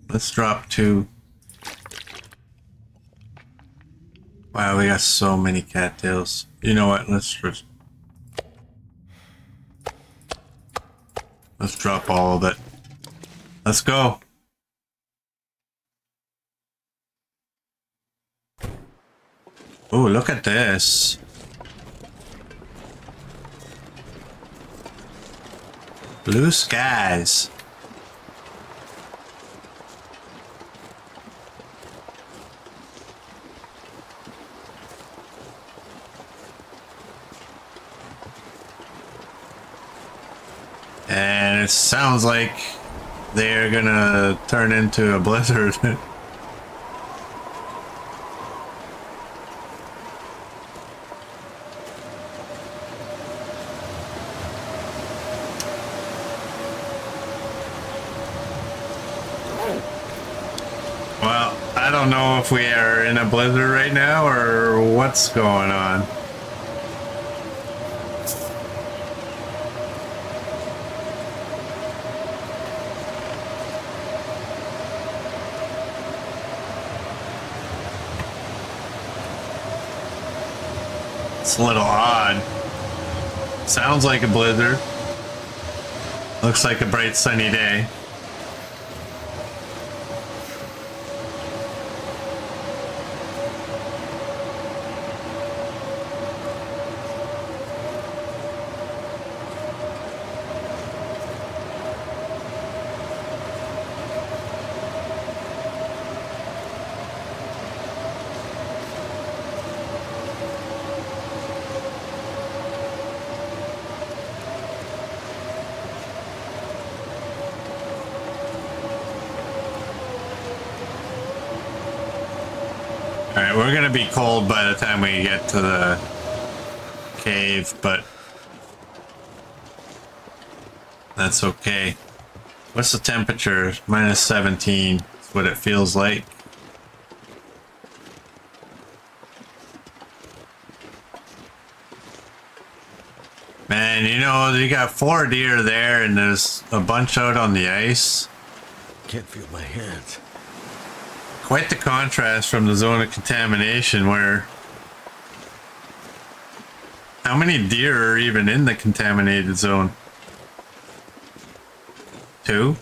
Let's drop two. Wow, we got so many cattails. You know what? Let's just let's drop all of it. Let's go. Oh, look at this. Blue skies. And it sounds like they're gonna turn into a blizzard. Well, I don't know if we are in a blizzard right now or what's going on. It's a little odd. Sounds like a blizzard. Looks like a bright sunny day. Alright, we're gonna be cold by the time we get to the cave, but that's okay. What's the temperature? Minus 17 is what it feels like. Man, you know, you got four deer there and there's a bunch out on the ice. Can't feel my hands. Quite the contrast from the zone of contamination where how many deer are even in the contaminated zone? Two?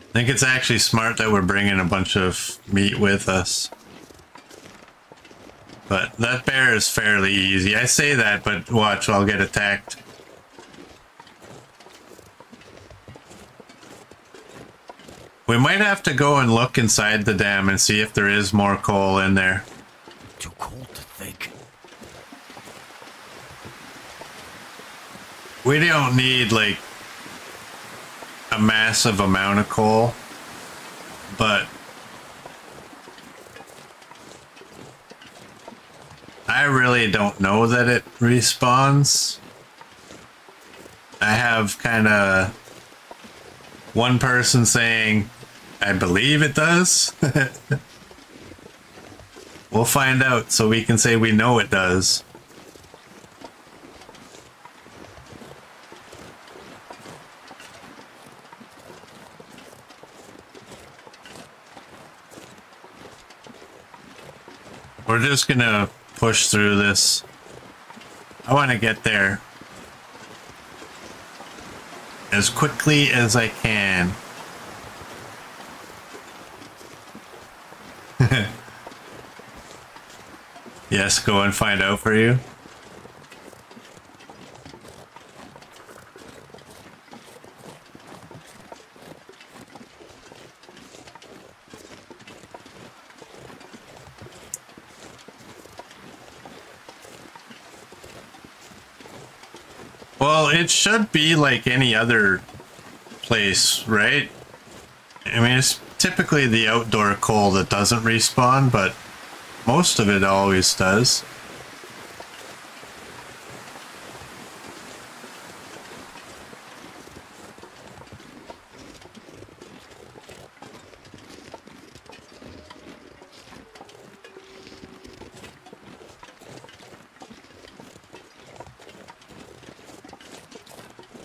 I think it's actually smart that we're bringing a bunch of meat with us. But that bear is fairly easy. I say that, but watch, I'll get attacked. We might have to go and look inside the dam and see if there is more coal in there. Too cold to think. We don't need like a massive amount of coal, but I really don't know that it respawns. I have kind of one person saying, I believe it does. we'll find out so we can say we know it does. We're just gonna push through this. I want to get there as quickly as I can. yes, go and find out for you. Well, it should be like any other place, right? I mean, it's typically the outdoor coal that doesn't respawn, but most of it always does.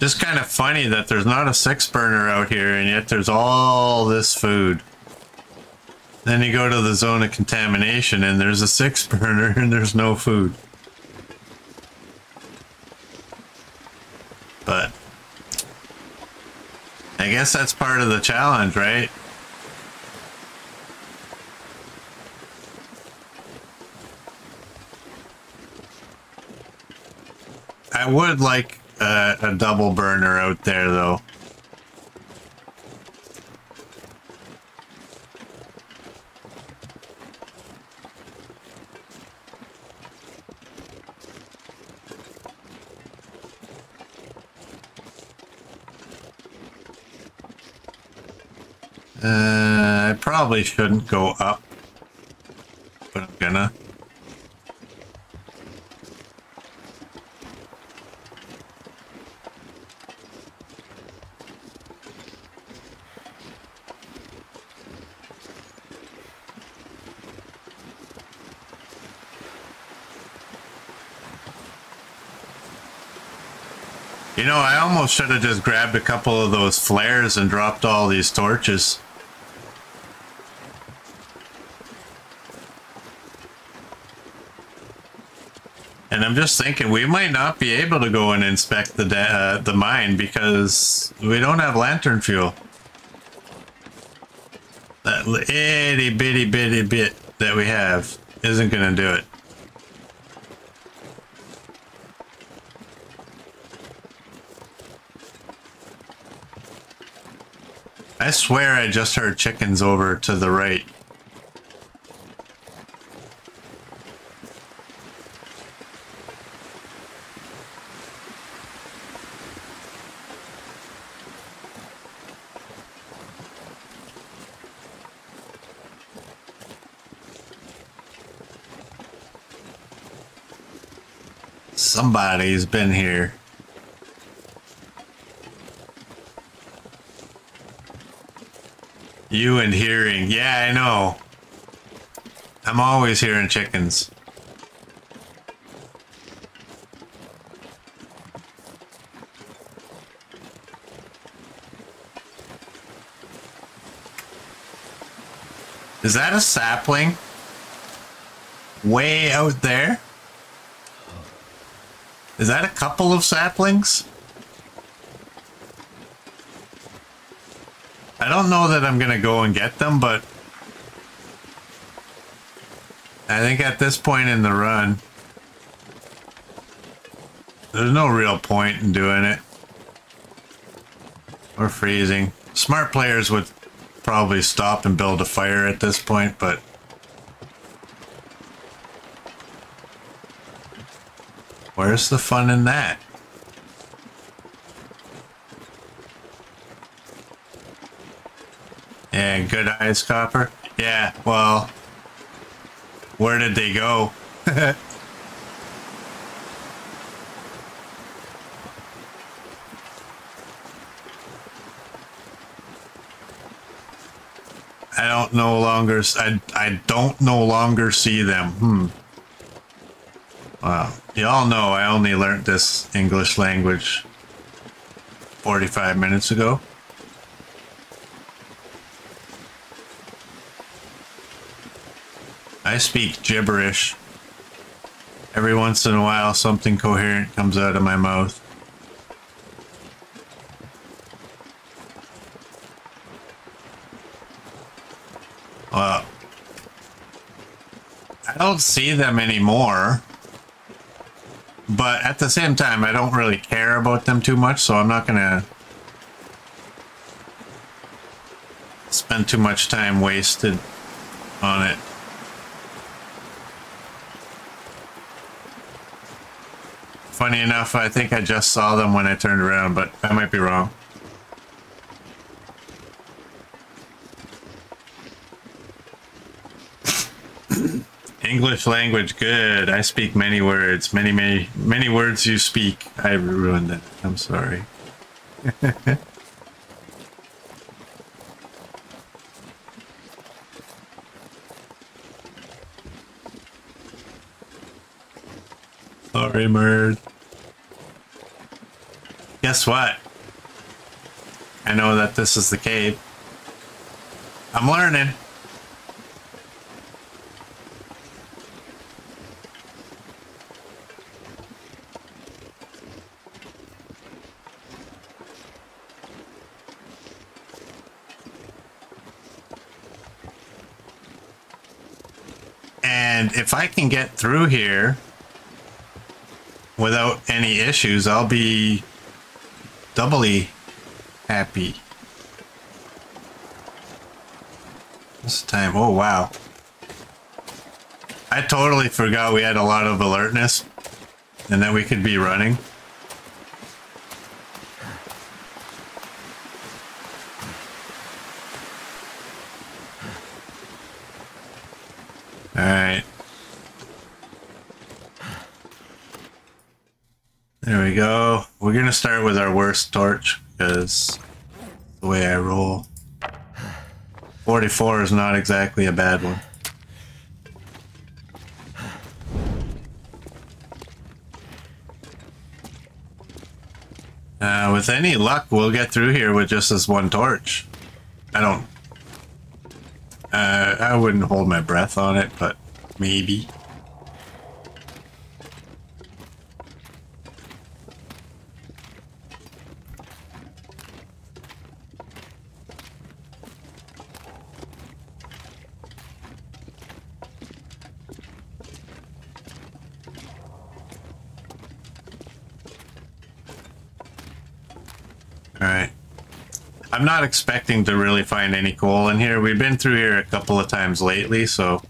Just kind of funny that there's not a six burner out here and yet there's all this food. Then you go to the zone of contamination and there's a six burner and there's no food. But I guess that's part of the challenge, right? I would like a, a double burner out there though. Uh, I probably shouldn't go up, but I'm gonna. You know, I almost should have just grabbed a couple of those flares and dropped all these torches. And I'm just thinking we might not be able to go and inspect the uh, the mine because we don't have lantern fuel. That itty bitty bitty bit that we have isn't going to do it. I swear I just heard chickens over to the right. Somebody's been here. You and hearing. Yeah, I know. I'm always hearing chickens. Is that a sapling? Way out there? Is that a couple of saplings? Don't know that I'm gonna go and get them, but I think at this point in the run, there's no real point in doing it. We're freezing. Smart players would probably stop and build a fire at this point, but Where's the fun in that? Good eyes, Copper. Yeah, well, where did they go? I don't no longer, I, I don't no longer see them. Hmm. Wow. You all know I only learned this English language 45 minutes ago. I speak gibberish. Every once in a while, something coherent comes out of my mouth. Well, I don't see them anymore. But at the same time, I don't really care about them too much, so I'm not going to spend too much time wasted on it. Funny enough, I think I just saw them when I turned around, but I might be wrong. English language, good. I speak many words. Many, many, many words you speak. I ruined it. I'm sorry. sorry, Merd. Guess what? I know that this is the cave. I'm learning. And if I can get through here without any issues, I'll be doubly happy. This time, oh wow. I totally forgot we had a lot of alertness and that we could be running. Alright. There we go. We're going to start with our worst torch because the way I roll. 44 is not exactly a bad one. Uh, with any luck, we'll get through here with just this one torch. I don't... Uh, I wouldn't hold my breath on it, but maybe. Alright. I'm not expecting to really find any coal in here. We've been through here a couple of times lately, so...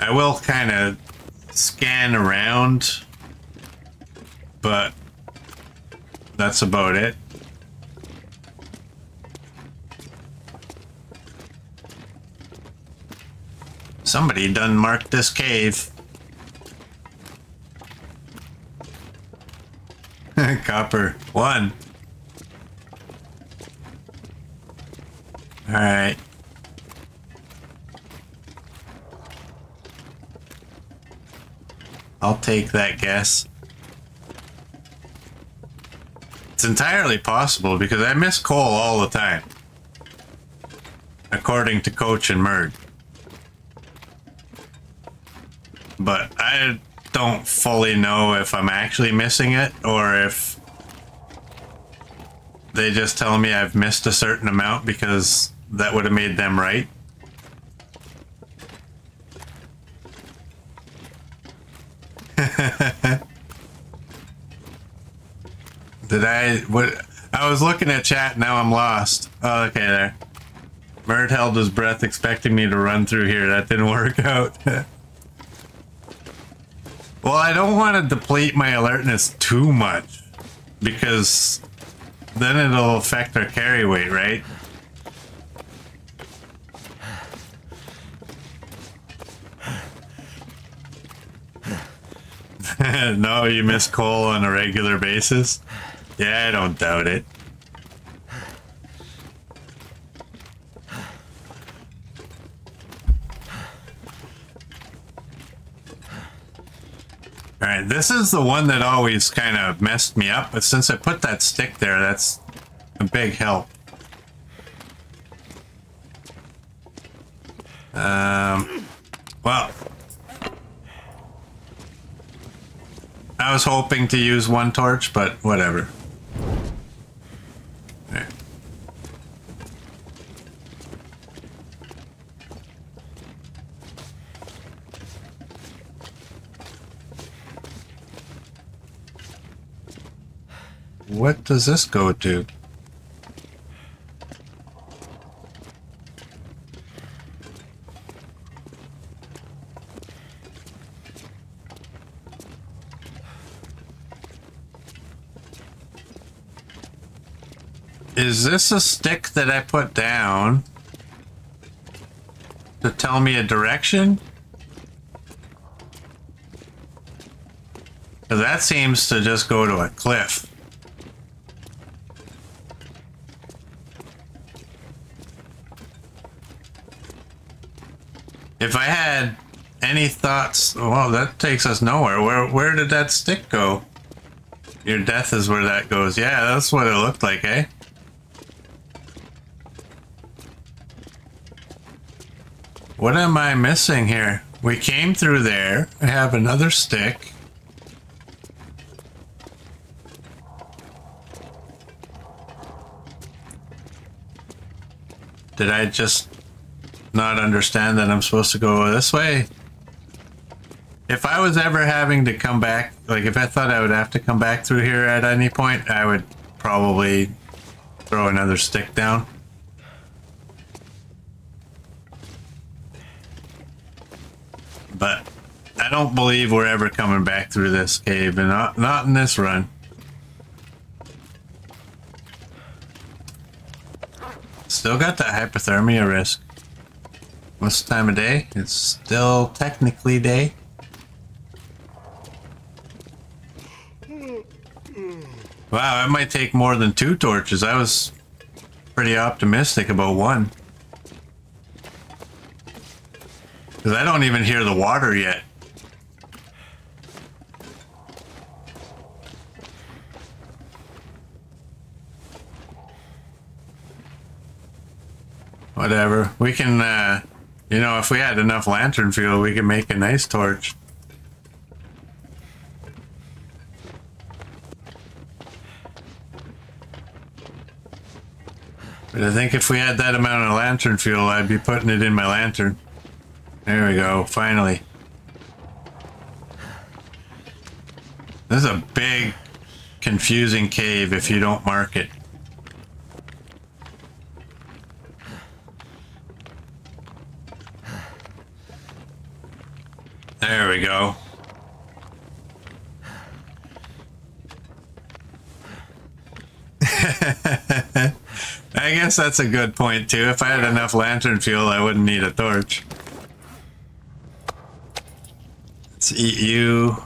I will kind of scan around, but that's about it. Somebody done marked this cave. Copper. One. Alright. I'll take that guess. It's entirely possible because I miss coal all the time. According to Coach and Murd. But I don't fully know if I'm actually missing it or if they just tell me I've missed a certain amount because that would have made them right. Did I what I was looking at chat now I'm lost. Oh, okay there. Mert held his breath expecting me to run through here. That didn't work out. Well, I don't want to deplete my alertness too much because then it'll affect our carry weight, right? no, you miss coal on a regular basis? Yeah, I don't doubt it. This is the one that always kind of messed me up, but since I put that stick there, that's a big help. Um, well, I was hoping to use one torch, but whatever. There. What does this go to? Is this a stick that I put down to tell me a direction? That seems to just go to a cliff. If I had any thoughts, well, that takes us nowhere. Where where did that stick go? Your death is where that goes. Yeah, that's what it looked like, eh? What am I missing here? We came through there. I have another stick. Did I just not understand that I'm supposed to go this way? If I was ever having to come back, like if I thought I would have to come back through here at any point, I would probably throw another stick down. But I don't believe we're ever coming back through this cave, and not, not in this run. Still got that hypothermia risk. What's the time of day? It's still technically day. Wow, I might take more than two torches. I was pretty optimistic about one. Because I don't even hear the water yet. Whatever. We can, uh, you know, if we had enough lantern fuel, we could make a nice torch. I think if we had that amount of lantern fuel, I'd be putting it in my lantern. There we go, finally. This is a big, confusing cave if you don't mark it. There we go. I guess that's a good point too. If I had enough lantern fuel, I wouldn't need a torch. Let's eat you.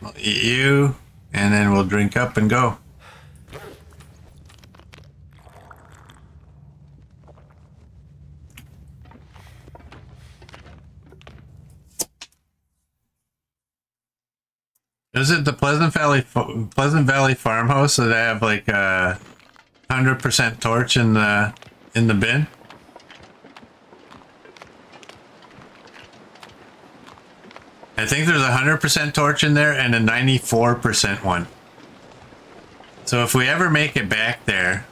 We'll eat you, and then we'll drink up and go. Is it the Pleasant Valley Pleasant Valley farmhouse that have like a hundred percent torch in the in the bin? I think there's a hundred percent torch in there and a ninety-four percent one. So if we ever make it back there,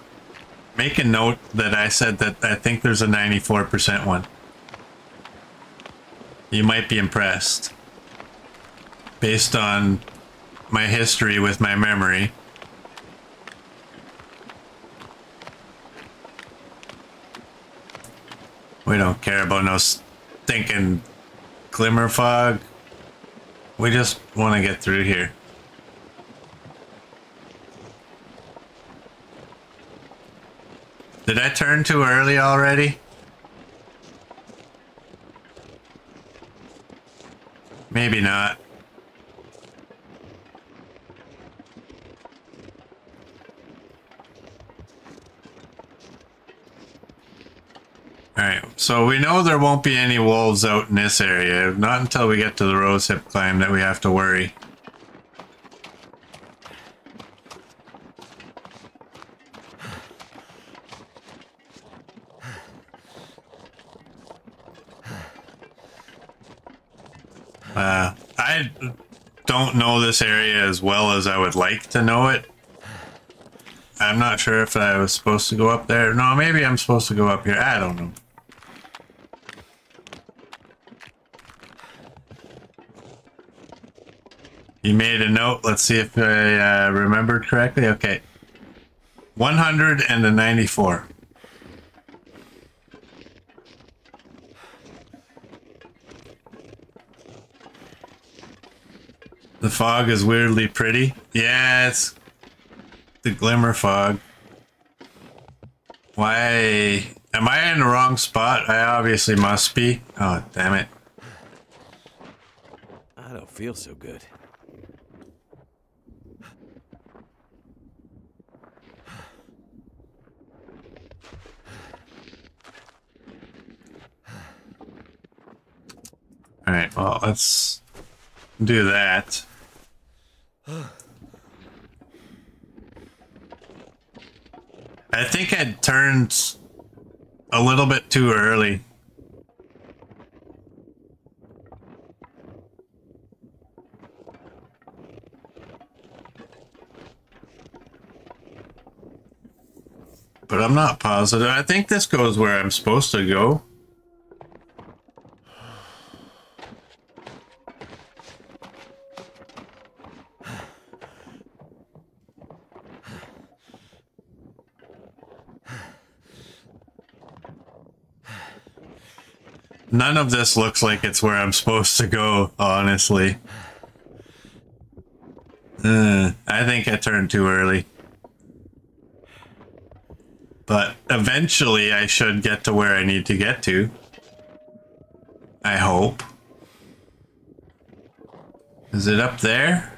make a note that I said that I think there's a ninety-four percent one. You might be impressed based on my history with my memory. We don't care about no stinking glimmer fog. We just want to get through here. Did I turn too early already? Maybe not. Alright, so we know there won't be any wolves out in this area. Not until we get to the rosehip climb that we have to worry. Uh, I don't know this area as well as I would like to know it. I'm not sure if I was supposed to go up there. No, maybe I'm supposed to go up here. I don't know. You made a note. Let's see if I uh, remembered correctly. Okay. 100 and a 94. The fog is weirdly pretty. Yeah, it's the glimmer fog. Why? Am I in the wrong spot? I obviously must be. Oh, damn it. I don't feel so good. Alright, well, let's do that. I think I turned a little bit too early. But I'm not positive. I think this goes where I'm supposed to go. None of this looks like it's where I'm supposed to go, honestly. Uh, I think I turned too early. But eventually I should get to where I need to get to. I hope. Is it up there?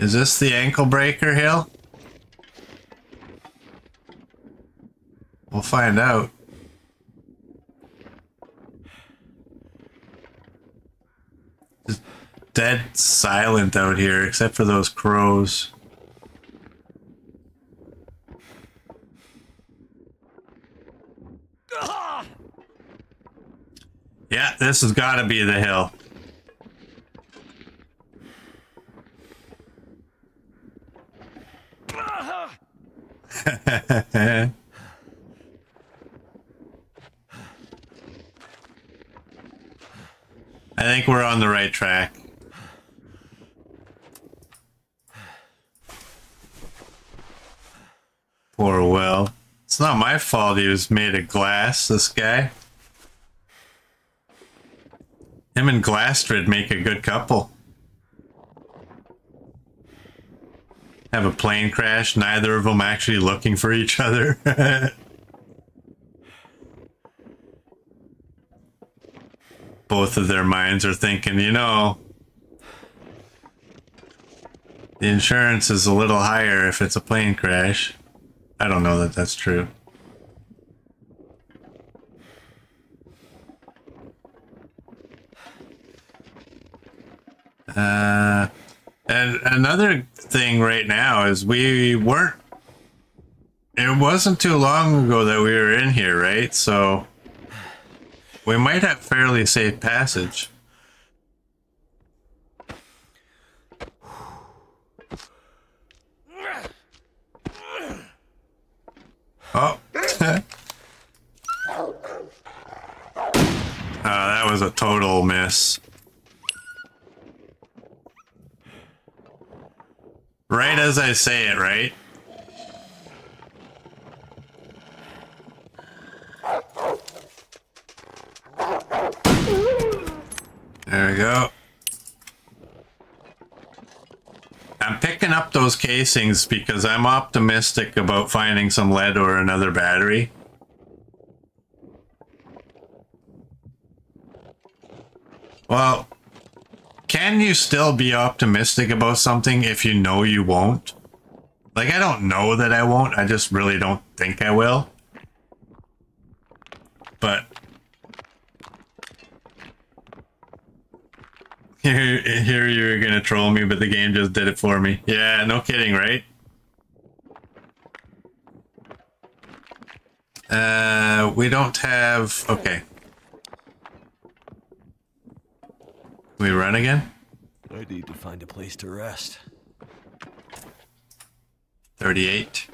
Is this the ankle breaker hill? We'll find out. dead silent out here, except for those crows. Yeah, this has got to be the hill. I think we're on the right track. Not my fault he was made of glass, this guy. Him and Glastrid make a good couple. Have a plane crash, neither of them actually looking for each other. Both of their minds are thinking, you know, the insurance is a little higher if it's a plane crash. I don't know that that's true. Uh, and another thing right now is we weren't. It wasn't too long ago that we were in here, right? So we might have fairly safe passage. Oh. oh, that was a total miss. Right as I say it, right? There we go. I'm picking up those casings because I'm optimistic about finding some lead or another battery. Well, can you still be optimistic about something if you know you won't? Like, I don't know that I won't, I just really don't think I will. But... Here, here you're gonna troll me, but the game just did it for me. Yeah, no kidding, right? Uh, we don't have... Okay. We run again? Need to find a place to rest. 38.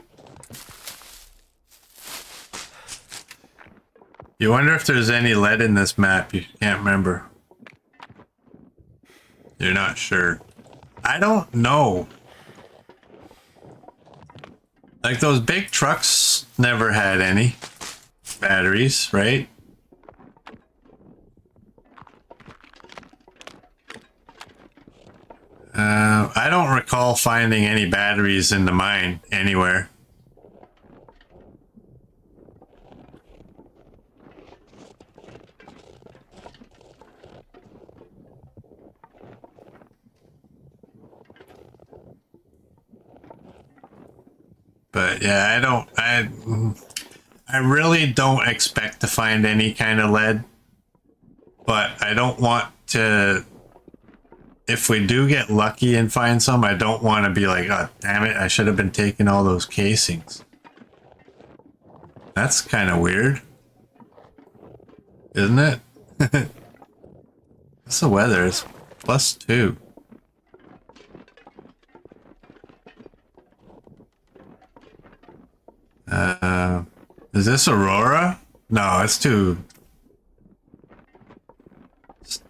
You wonder if there's any lead in this map. You can't remember. You're not sure. I don't know. Like those big trucks never had any batteries, right? Uh, I don't recall finding any batteries in the mine anywhere. But yeah, I don't, I, I really don't expect to find any kind of lead. But I don't want to if we do get lucky and find some, I don't want to be like, oh, damn it, I should have been taking all those casings. That's kind of weird. Isn't it? What's the weather? It's plus two. Uh, is this Aurora? No, it's too... It's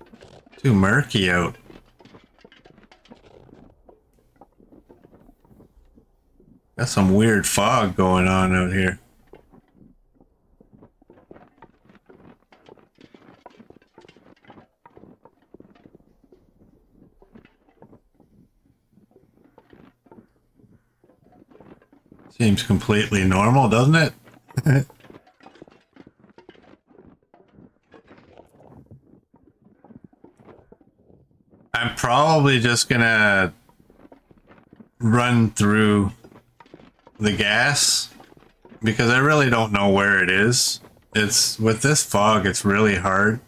too murky out. Got some weird fog going on out here. Seems completely normal, doesn't it? I'm probably just gonna run through the gas because I really don't know where it is. It's with this fog, it's really hard.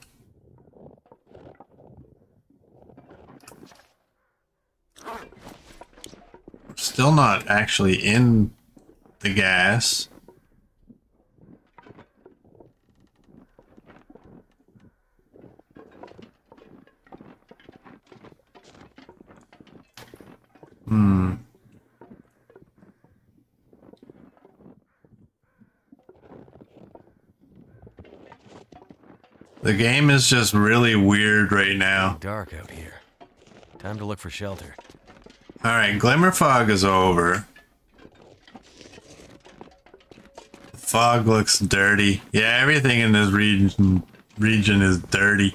Still not actually in the gas. Hmm. The game is just really weird right now. Dark out here. Time to look for shelter. Alright, Glimmer Fog is over. Fog looks dirty. Yeah, everything in this region region is dirty.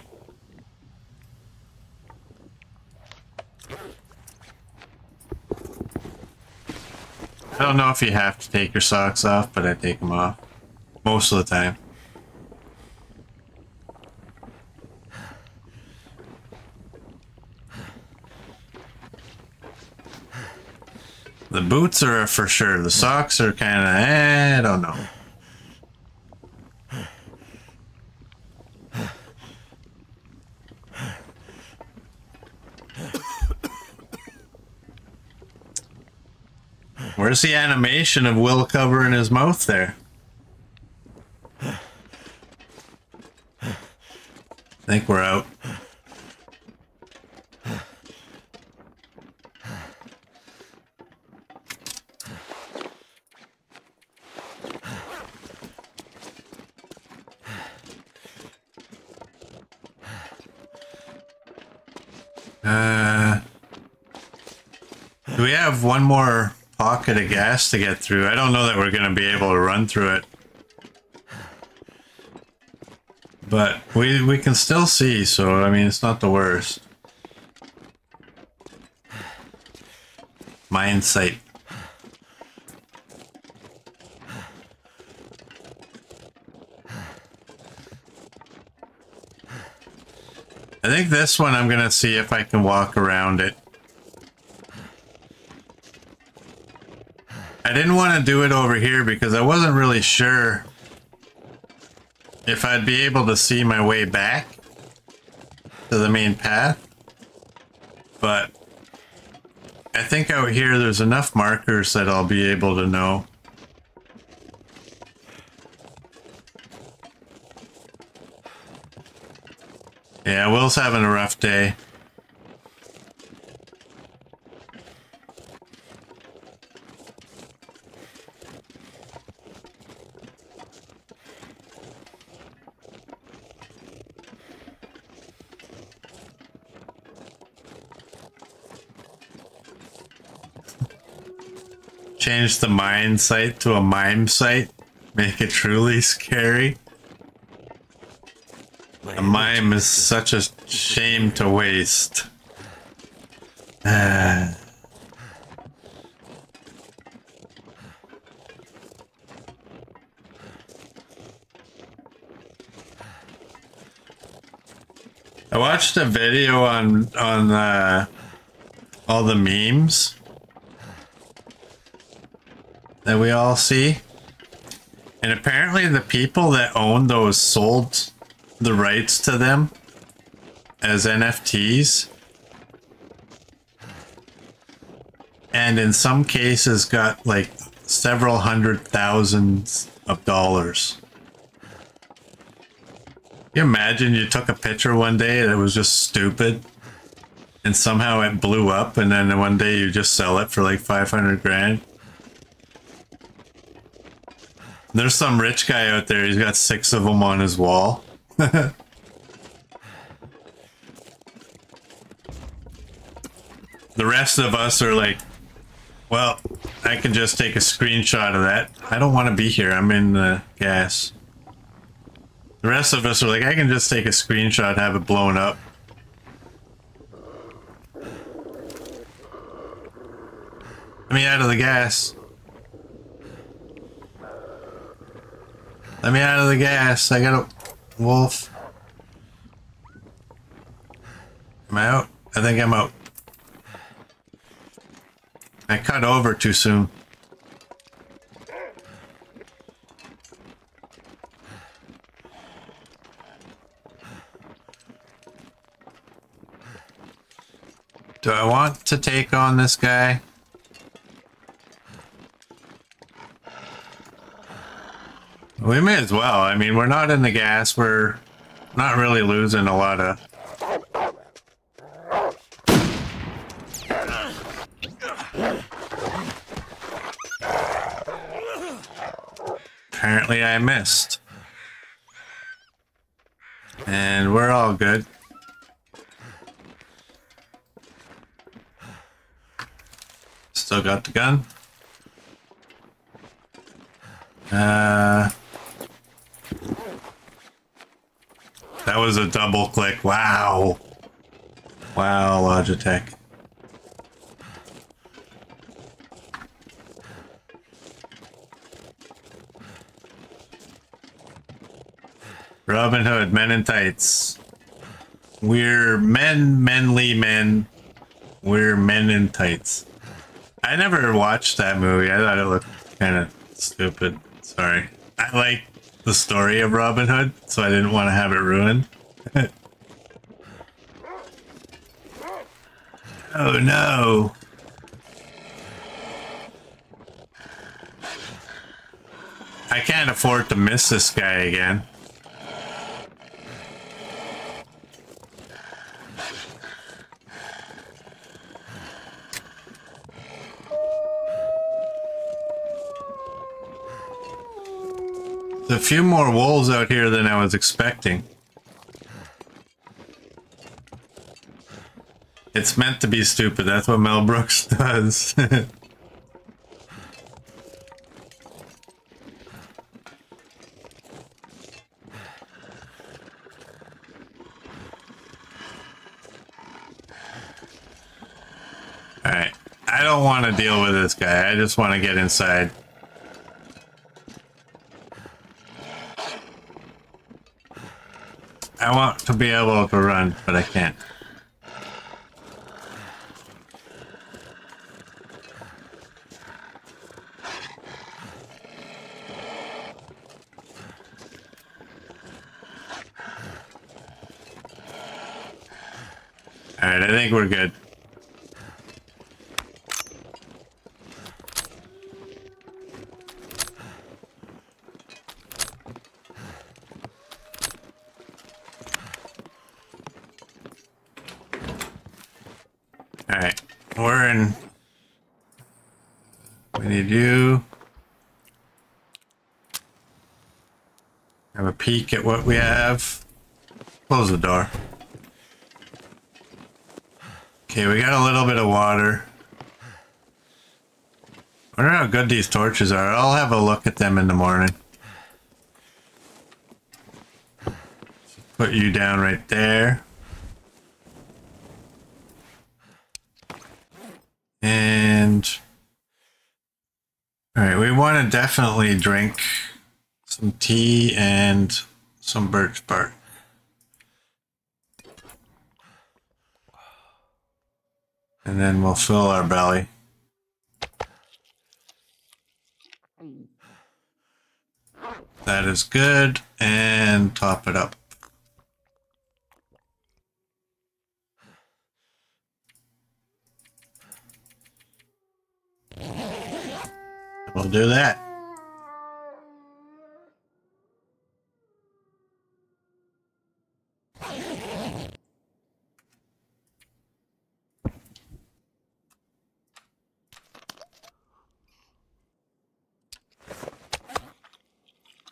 I don't know if you have to take your socks off, but I take them off. Most of the time. The boots are for sure. The socks are kind of, eh, I don't know. Where's the animation of Will covering his mouth there? I think we're out. Uh, do we have one more pocket of gas to get through? I don't know that we're going to be able to run through it. But we, we can still see, so I mean, it's not the worst. Mine site. I think this one I'm gonna see if I can walk around it. I didn't want to do it over here because I wasn't really sure if I'd be able to see my way back to the main path. But I think out here there's enough markers that I'll be able to know. Yeah, Will's having a rough day. Change the mine site to a mime site. Make it truly scary. A mime is such a shame to waste. I watched a video on on uh, all the memes that we all see. And apparently the people that own those sold the rights to them as NFTs. And in some cases got like several hundred thousands of dollars. You imagine you took a picture one day that was just stupid and somehow it blew up and then one day you just sell it for like 500 grand? There's some rich guy out there, he's got six of them on his wall. the rest of us are like, well, I can just take a screenshot of that. I don't want to be here. I'm in the gas. The rest of us are like, I can just take a screenshot, and have it blown up. Let me out of the gas. Let me out of the gas. I got a wolf. Am I out? I think I'm out. I cut over too soon. Do I want to take on this guy? We may as well. I mean, we're not in the gas. We're not really losing a lot of... Apparently I missed. And we're all good. Still got the gun. Uh... that was a double click. Wow. Wow, Logitech. Robin Hood, Men in Tights. We're men, menly men. We're men in tights. I never watched that movie. I thought it looked kind of stupid. Sorry. I like the story of Robin Hood, so I didn't want to have it ruined. oh no. I can't afford to miss this guy again. There's a few more wolves out here than I was expecting. It's meant to be stupid. That's what Mel Brooks does. Alright. I don't want to deal with this guy. I just want to get inside. I want to be able to run, but I can't. Alright, I think we're good. Alright, we're in. We need you. Have a peek at what we have. Close the door. Okay, we got a little bit of water. I wonder how good these torches are. I'll have a look at them in the morning. Put you down right there. And to definitely drink some tea and some birch bark. And then we'll fill our belly. That is good. And top it up. We'll do that.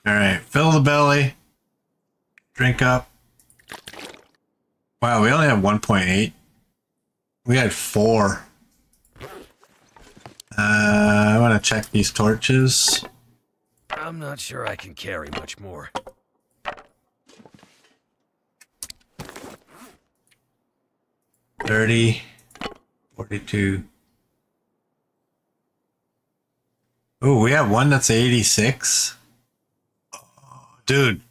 All right, fill the belly. Drink up. Wow, we only have 1.8. We had four. Uh, I want to check these torches. I'm not sure I can carry much more. Thirty, forty-two. Oh, we have one that's 86. Oh, dude.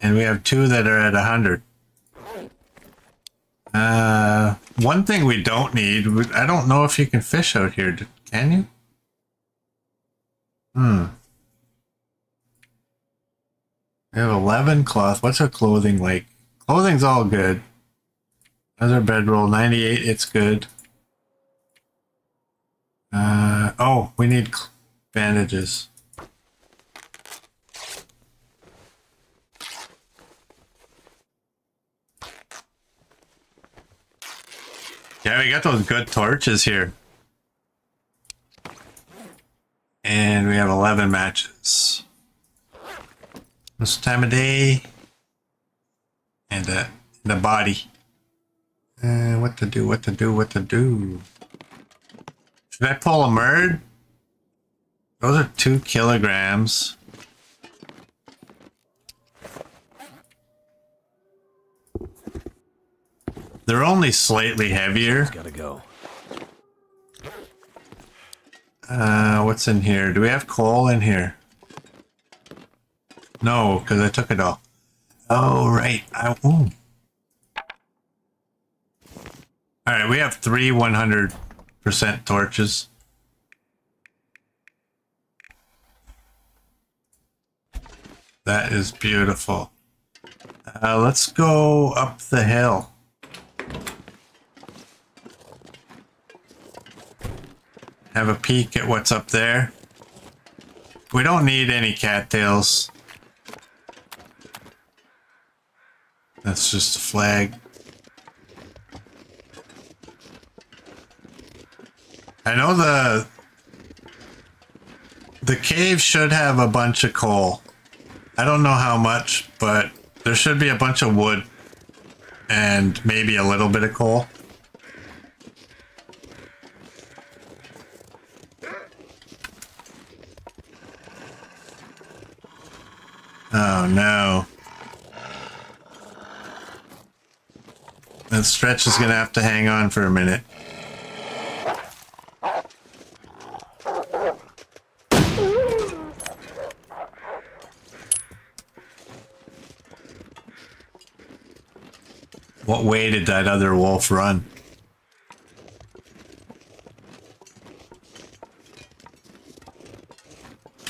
And we have two that are at 100. Uh, one thing we don't need, I don't know if you can fish out here. Can you? Hmm. We have 11 cloth. What's our clothing like? Clothing's all good. How's our bedroll? 98, it's good. Uh, oh, we need bandages. Yeah, we got those good torches here. And we have 11 matches. This time of day. And uh, the body. Uh, what to do, what to do, what to do. Should I pull a murd? Those are two kilograms. They're only slightly heavier. Gotta go. Uh, what's in here? Do we have coal in here? No, because I took it all. Oh, right. I, ooh. All right, we have three 100% torches. That is beautiful. Uh, let's go up the hill. Have a peek at what's up there. We don't need any cattails. That's just a flag. I know the the cave should have a bunch of coal. I don't know how much, but there should be a bunch of wood and maybe a little bit of coal. Oh no. That stretch is gonna have to hang on for a minute. What way did that other wolf run?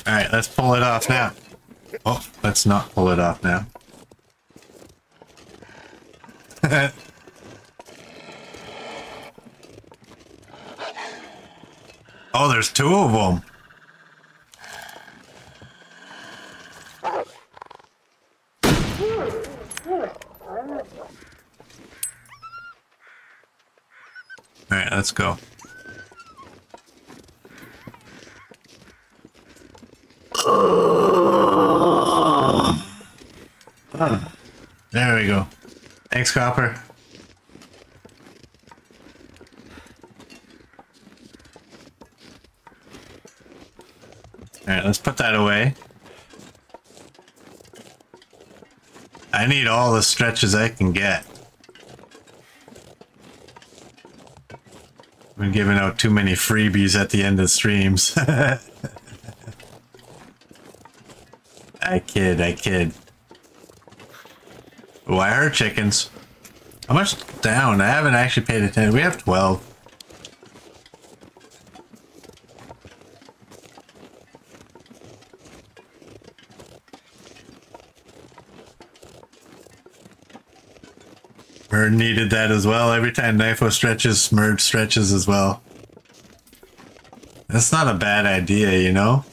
Alright, let's pull it off now. Oh, let's not pull it off now. oh, there's two of them. All right, let's go. There we go. Thanks, Copper. Alright, let's put that away. I need all the stretches I can get. Giving out too many freebies at the end of streams. I kid, I kid. Oh, I heard chickens. How much down? I haven't actually paid attention. We have 12. That as well. Every time Nyfo stretches, Murd stretches as well. That's not a bad idea, you know?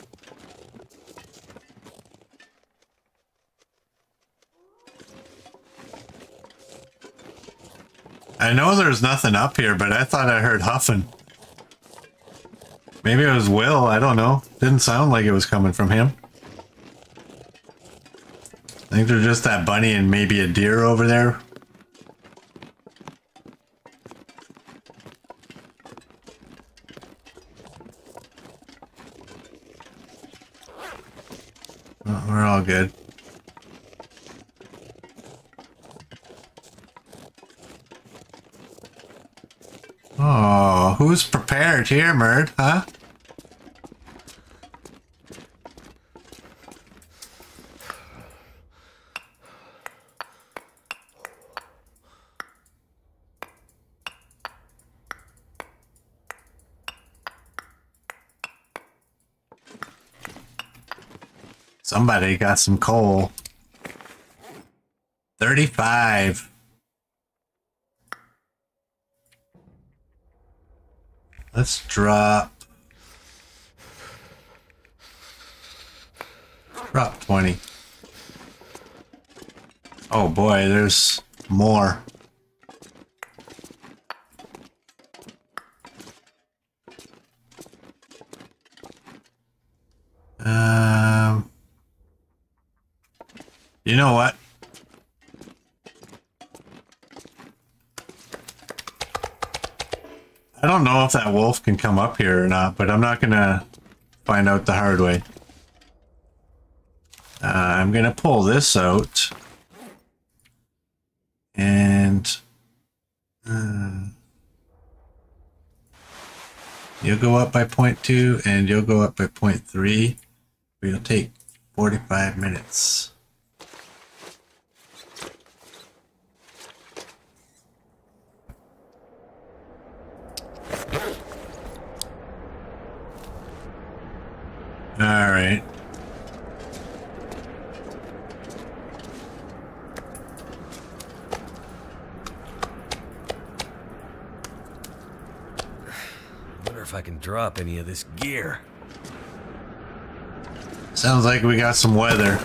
I know there's nothing up here, but I thought I heard huffing. Maybe it was Will, I don't know. Didn't sound like it was coming from him. I think there's just that bunny and maybe a deer over there. Oh, we're all good. Oh, who's here, Murd, huh? Somebody got some coal. 35. Let's drop. Drop 20. Oh boy, there's more. Um, you know what? Know if that wolf can come up here or not, but I'm not gonna find out the hard way. Uh, I'm gonna pull this out. And... Uh, you'll go up by point two, and you'll go up by point three. We'll take 45 minutes. All right. Wonder if I can drop any of this gear. Sounds like we got some weather.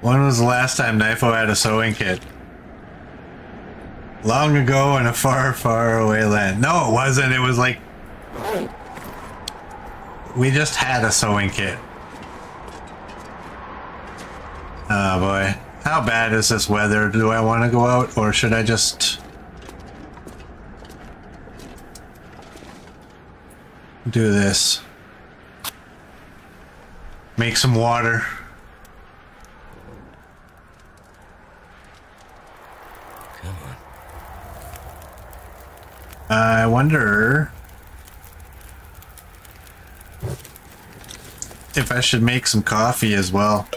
When was the last time Nyfo had a sewing kit? Long ago in a far, far away land. No, it wasn't. It was like... We just had a sewing kit. Oh boy. How bad is this weather? Do I want to go out or should I just... Do this. Make some water. Come on. I wonder if I should make some coffee as well.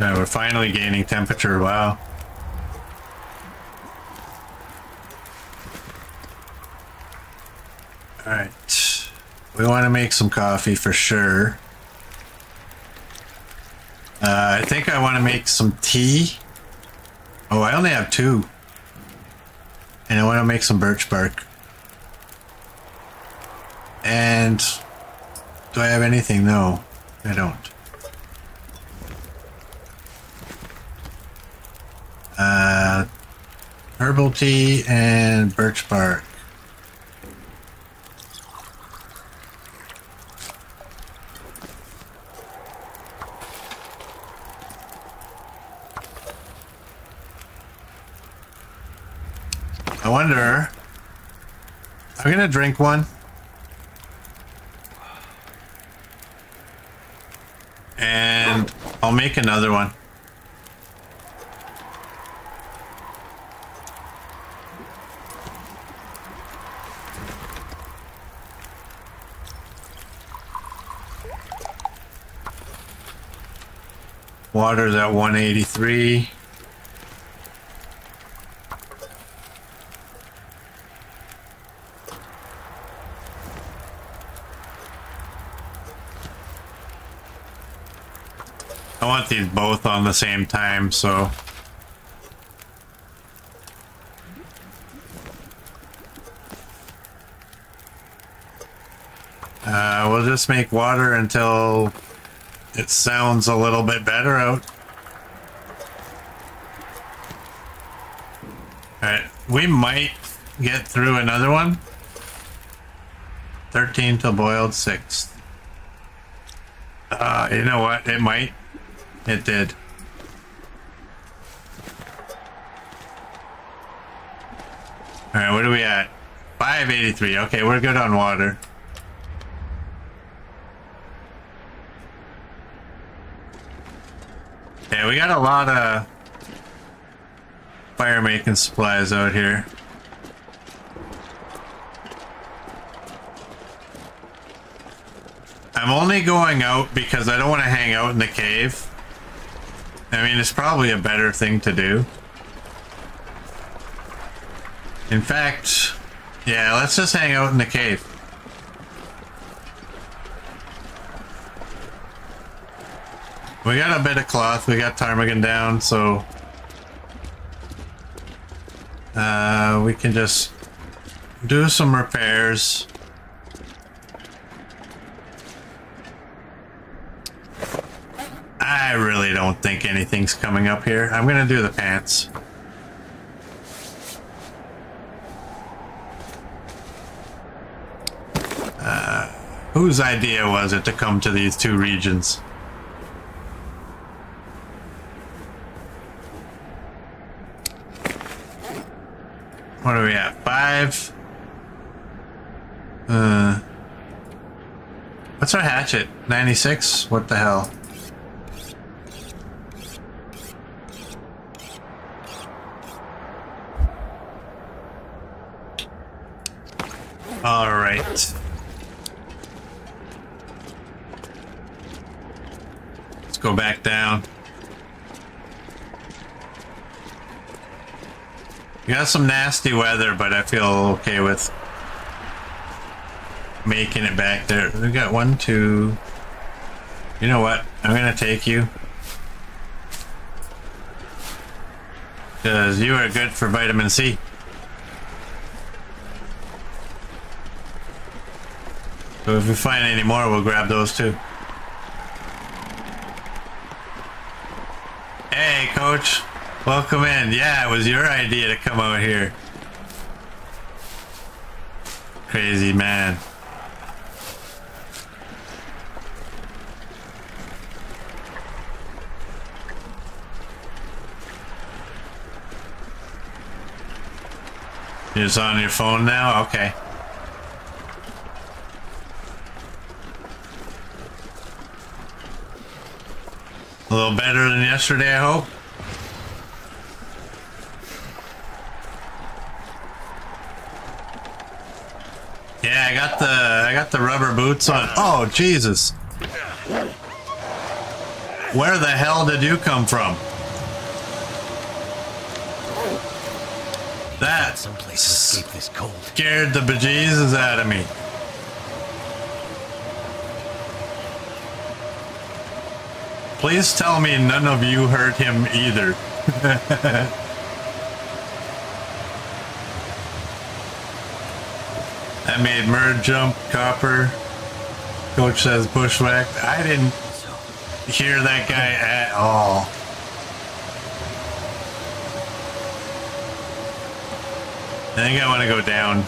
Yeah, we're finally gaining temperature. Wow. All right. We want to make some coffee for sure. Uh, I think I want to make some tea. Oh, I only have two. And I want to make some birch bark. And do I have anything? No, I don't. Herbal tea and birch bark. I wonder. I'm gonna drink one. And I'll make another one. Water's at 183. I want these both on the same time, so. Uh, we'll just make water until it sounds a little bit better out. Alright, we might get through another one. 13 till boiled 6. Uh, you know what? It might. It did. Alright, what are we at? 583. Okay, we're good on water. We got a lot of fire making supplies out here. I'm only going out because I don't want to hang out in the cave. I mean, it's probably a better thing to do. In fact, yeah, let's just hang out in the cave. We got a bit of cloth. We got ptarmigan down, so... Uh, we can just do some repairs. I really don't think anything's coming up here. I'm gonna do the pants. Uh, whose idea was it to come to these two regions? What are we at? Five? Uh, what's our hatchet? 96? What the hell? All right. Let's go back down. We got some nasty weather, but I feel okay with making it back there. We got one, two. You know what? I'm gonna take you. Because you are good for vitamin C. So if we find any more, we'll grab those too. Hey, coach. Welcome in. Yeah, it was your idea to come out here. Crazy man. It's on your phone now? Okay. A little better than yesterday, I hope. Yeah, I got the I got the rubber boots on. Oh, Jesus. Where the hell did you come from? That Someplace to escape this cold. scared the bejesus out of me. Please tell me none of you hurt him either. I made Murd jump, Copper. Coach says bushwhacked. I didn't hear that guy at all. I think I want to go down.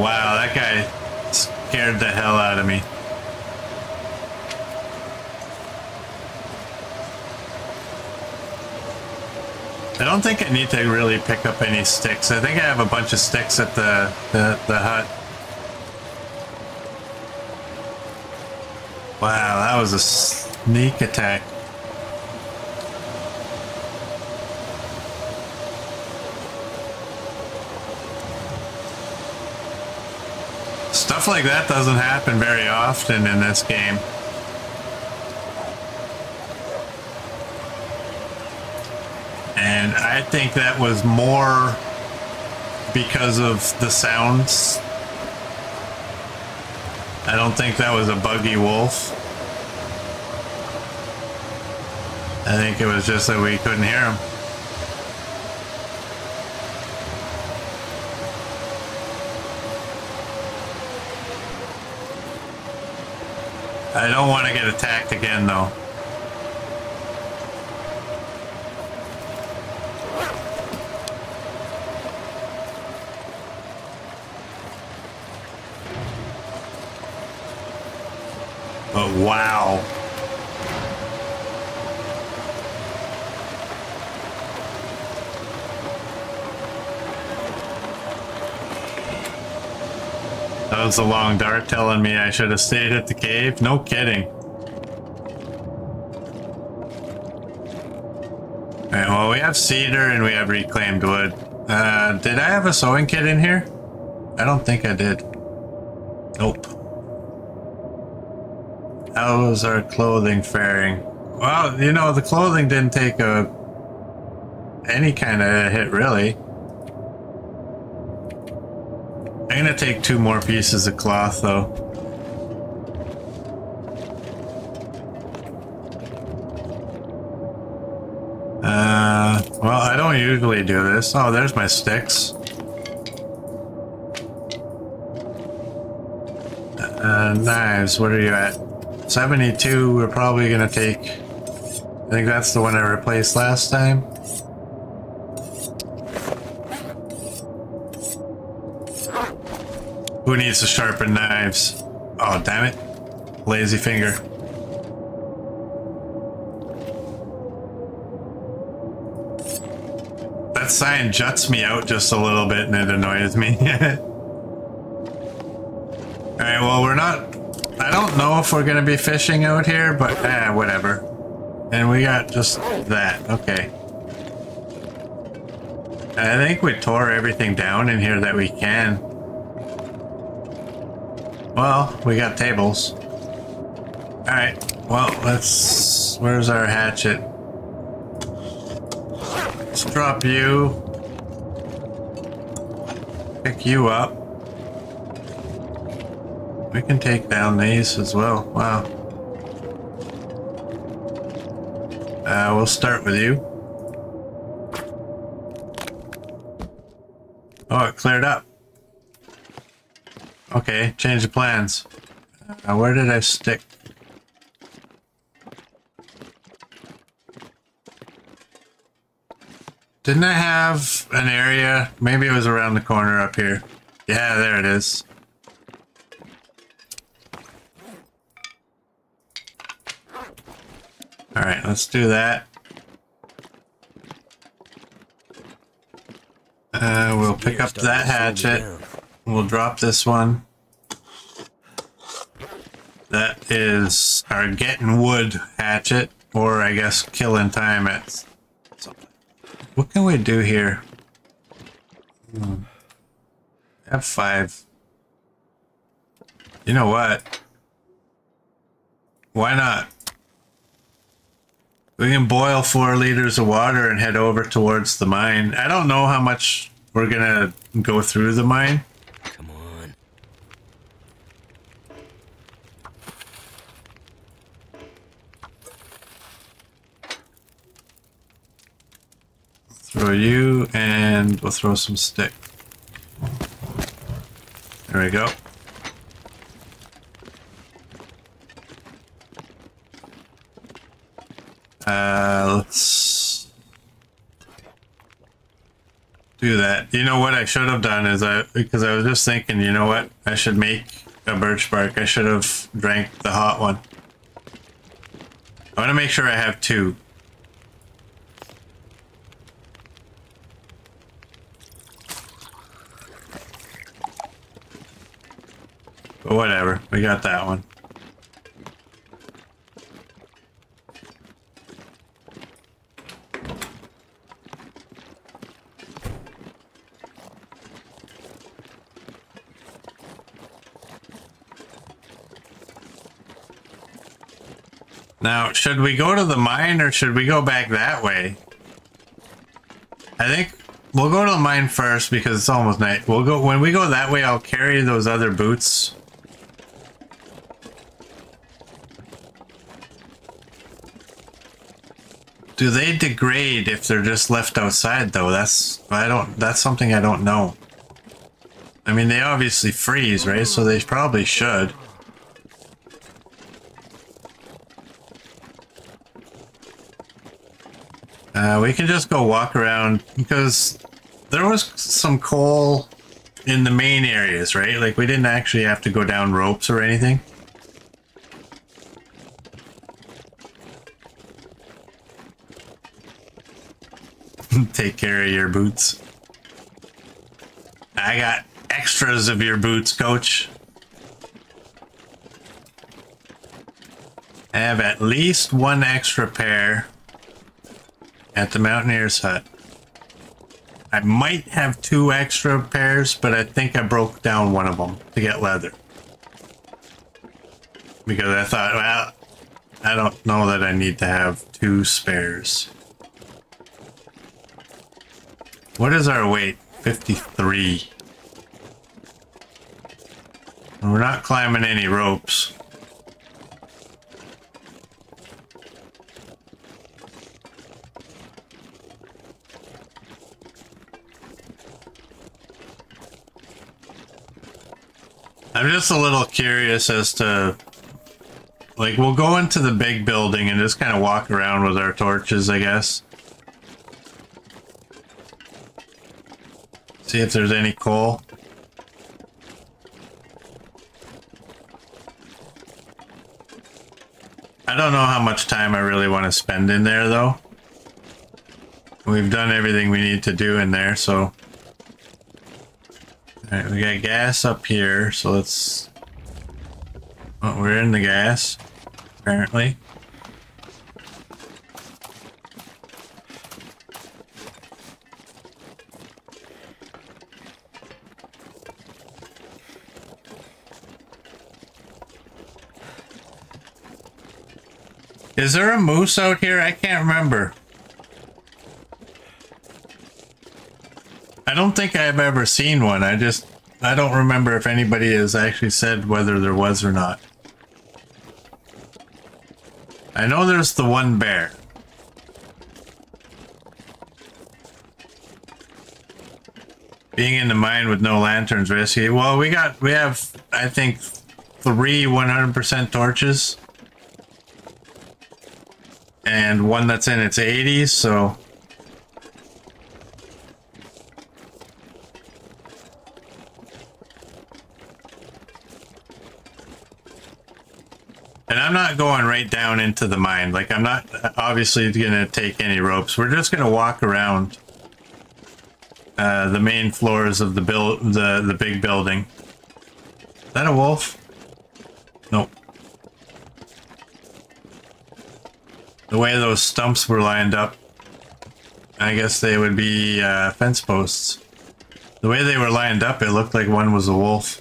Wow, that guy scared the hell out of me. I don't think I need to really pick up any sticks. I think I have a bunch of sticks at the, the, the hut. Wow, that was a sneak attack. Stuff like that doesn't happen very often in this game. And I think that was more because of the sounds. I don't think that was a buggy wolf. I think it was just that we couldn't hear him. I don't want to get attacked again, though. Wow. That was a long dart telling me I should have stayed at the cave. No kidding. Alright, well, we have cedar and we have reclaimed wood. Uh, did I have a sewing kit in here? I don't think I did. Nope. How's our clothing faring? Well, you know, the clothing didn't take a any kind of hit, really. I'm gonna take two more pieces of cloth, though. Uh, well, I don't usually do this. Oh, there's my sticks. Uh, knives, what are you at? 72, we're probably gonna take... I think that's the one I replaced last time. Who needs to sharpen knives? Oh, damn it. Lazy finger. That sign juts me out just a little bit and it annoys me. if we're gonna be fishing out here, but eh, whatever. And we got just that. Okay. I think we tore everything down in here that we can. Well, we got tables. Alright, well, let's... Where's our hatchet? Let's drop you. Pick you up. We can take down these as well. Wow. Uh, we'll start with you. Oh, it cleared up. Okay, change the plans. Uh, where did I stick? Didn't I have an area? Maybe it was around the corner up here. Yeah, there it is. Alright, let's do that. Uh, we'll pick up that hatchet. We'll drop this one. That is our getting wood hatchet, or I guess killing time at something. What can we do here? Hmm. F5. You know what? Why not? We can boil four liters of water and head over towards the mine. I don't know how much we're gonna go through the mine. Come on. Throw you and we'll throw some stick. There we go. Uh, let's do that. You know what I should have done is I, because I was just thinking, you know what? I should make a birch bark. I should have drank the hot one. I want to make sure I have two. But whatever, we got that one. Now, should we go to the mine or should we go back that way? I think we'll go to the mine first because it's almost night. We'll go when we go that way. I'll carry those other boots. Do they degrade if they're just left outside though? That's I don't. That's something I don't know. I mean, they obviously freeze, right? So they probably should. Uh, we can just go walk around because there was some coal in the main areas, right? Like we didn't actually have to go down ropes or anything. Take care of your boots. I got extras of your boots, coach. I have at least one extra pair at the Mountaineer's Hut. I might have two extra pairs, but I think I broke down one of them to get leather. Because I thought, well, I don't know that I need to have two spares. What is our weight? 53. We're not climbing any ropes. I'm just a little curious as to like we'll go into the big building and just kind of walk around with our torches, I guess. See if there's any coal. I don't know how much time I really want to spend in there though. We've done everything we need to do in there, so Alright, we got gas up here, so let's... Oh, we're in the gas, apparently. Is there a moose out here? I can't remember. I don't think I've ever seen one. I just, I don't remember if anybody has actually said whether there was or not. I know there's the one bear. Being in the mine with no lanterns risky. Well, we got, we have, I think, three 100% torches. And one that's in its 80s, so And I'm not going right down into the mine. Like, I'm not obviously going to take any ropes. We're just going to walk around uh, the main floors of the build, the the big building. Is that a wolf? Nope. The way those stumps were lined up, I guess they would be uh, fence posts. The way they were lined up, it looked like one was a wolf.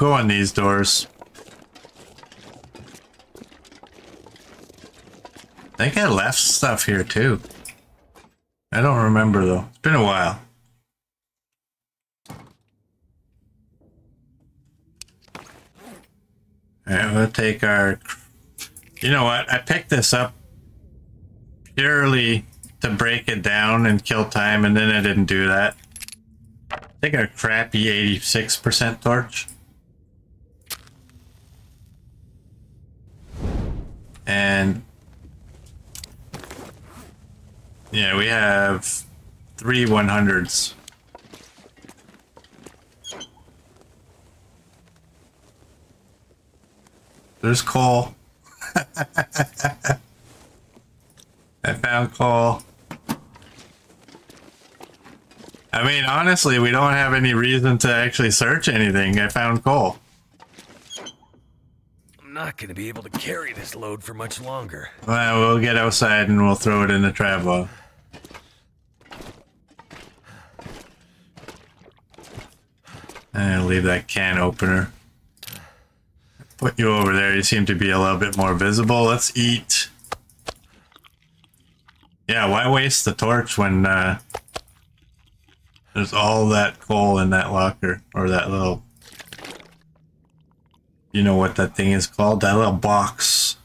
Go on these doors. I think I left stuff here too. I don't remember though. It's been a while. Alright, we'll take our... You know what? I picked this up purely to break it down and kill time, and then I didn't do that. Take our crappy 86% torch. And yeah, we have three 100s. There's coal. I found coal. I mean, honestly, we don't have any reason to actually search anything. I found coal. I'm not gonna be able to carry this load for much longer. Well, we'll get outside and we'll throw it in the travois. And leave that can opener. Put you over there. You seem to be a little bit more visible. Let's eat. Yeah, why waste the torch when uh, there's all that coal in that locker or that little you know what that thing is called? That little box.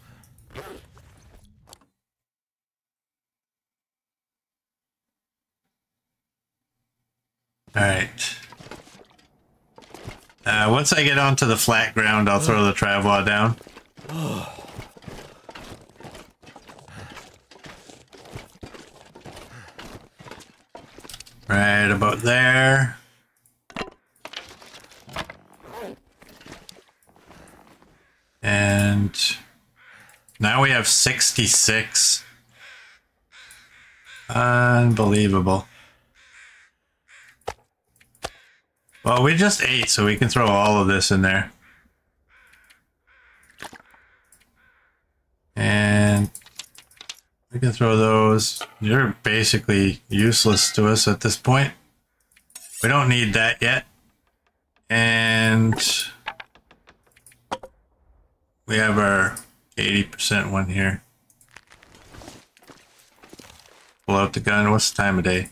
Alright. Uh, once I get onto the flat ground, I'll throw the travois down. Right about there. And now we have 66. Unbelievable. Well, we just ate, so we can throw all of this in there. And we can throw those. You're basically useless to us at this point. We don't need that yet. And We have our 80% one here. Pull out the gun. What's the time of day?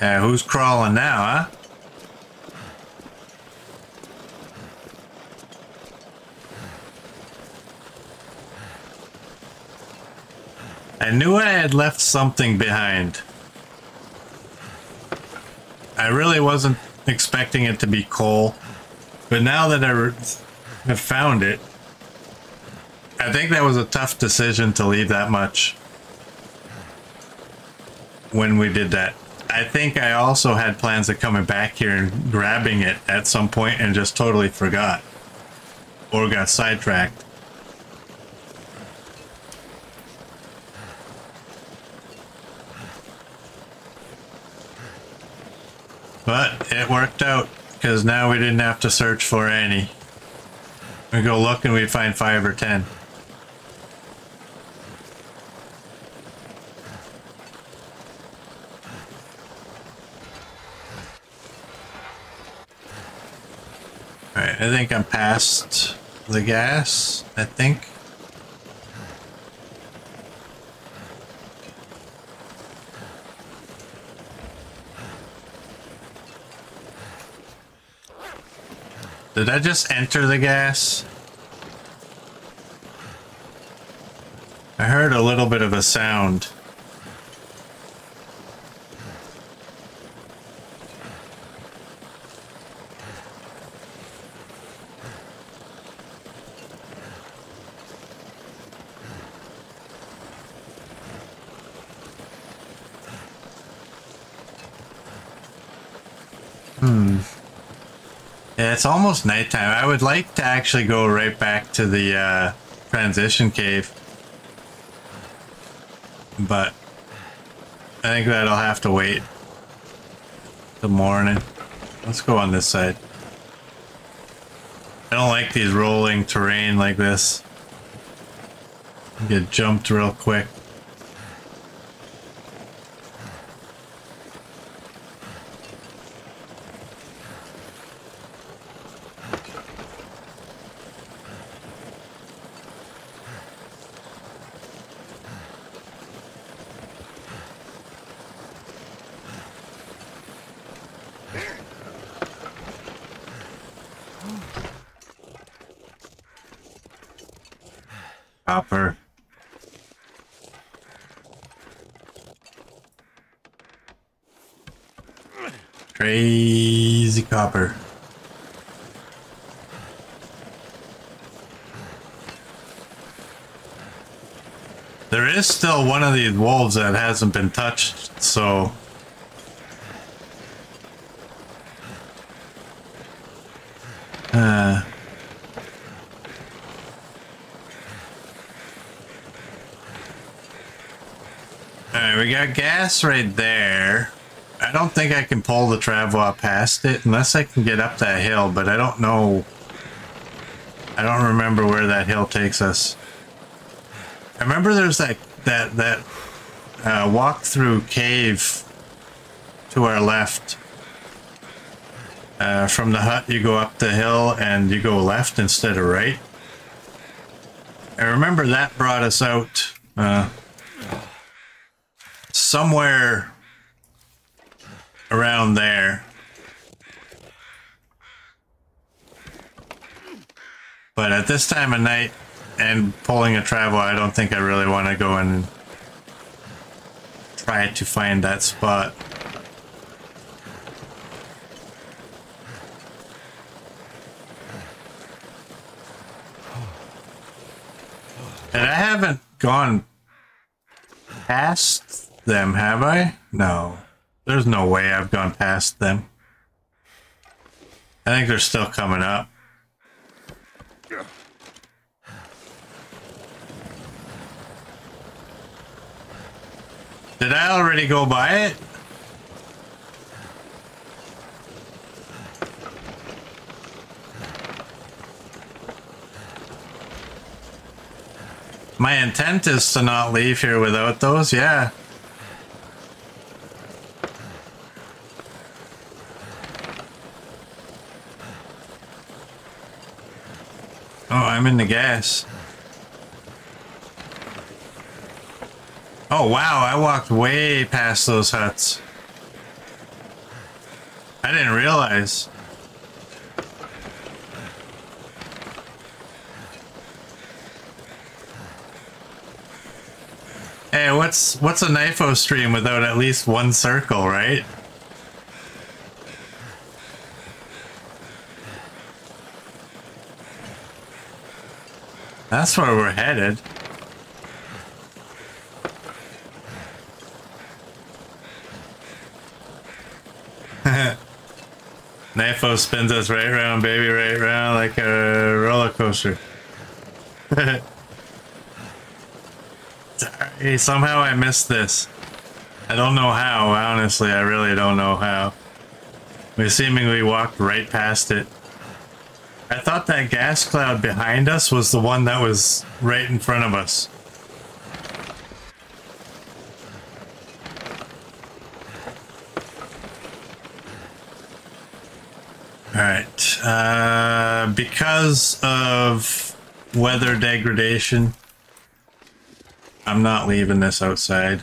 Yeah, who's crawling now, huh? I knew I had left something behind. I really wasn't expecting it to be coal, but now that I have found it, I think that was a tough decision to leave that much when we did that. I think I also had plans of coming back here and grabbing it at some point and just totally forgot or got sidetracked. But it worked out because now we didn't have to search for any. We go look and we find five or ten. Alright, I think I'm past the gas, I think. Did I just enter the gas? I heard a little bit of a sound. It's almost nighttime. I would like to actually go right back to the uh, transition cave. But I think that'll have to wait the morning. Let's go on this side. I don't like these rolling terrain like this. Get jumped real quick. Copper. Crazy copper. There is still one of these wolves that hasn't been touched, so... got gas right there. I don't think I can pull the Travois past it unless I can get up that hill, but I don't know. I don't remember where that hill takes us. I remember there's that that that uh, walk through cave to our left. Uh, from the hut, you go up the hill and you go left instead of right. I remember that brought us out uh, somewhere around there. But at this time of night and pulling a travois, I don't think I really want to go and try to find that spot. And I haven't gone past them, have I? No. There's no way I've gone past them. I think they're still coming up. Did I already go by it? My intent is to not leave here without those, yeah. Oh, in the gas. Oh wow, I walked way past those huts. I didn't realize. Hey, what's what's a Nyfo stream without at least one circle, right? That's where we're headed. Nyfo spins us right round, baby, right round like a roller coaster. Sorry, somehow I missed this. I don't know how, honestly, I really don't know how. We seemingly walked right past it. I thought that gas cloud behind us was the one that was right in front of us. Alright, uh, because of weather degradation, I'm not leaving this outside.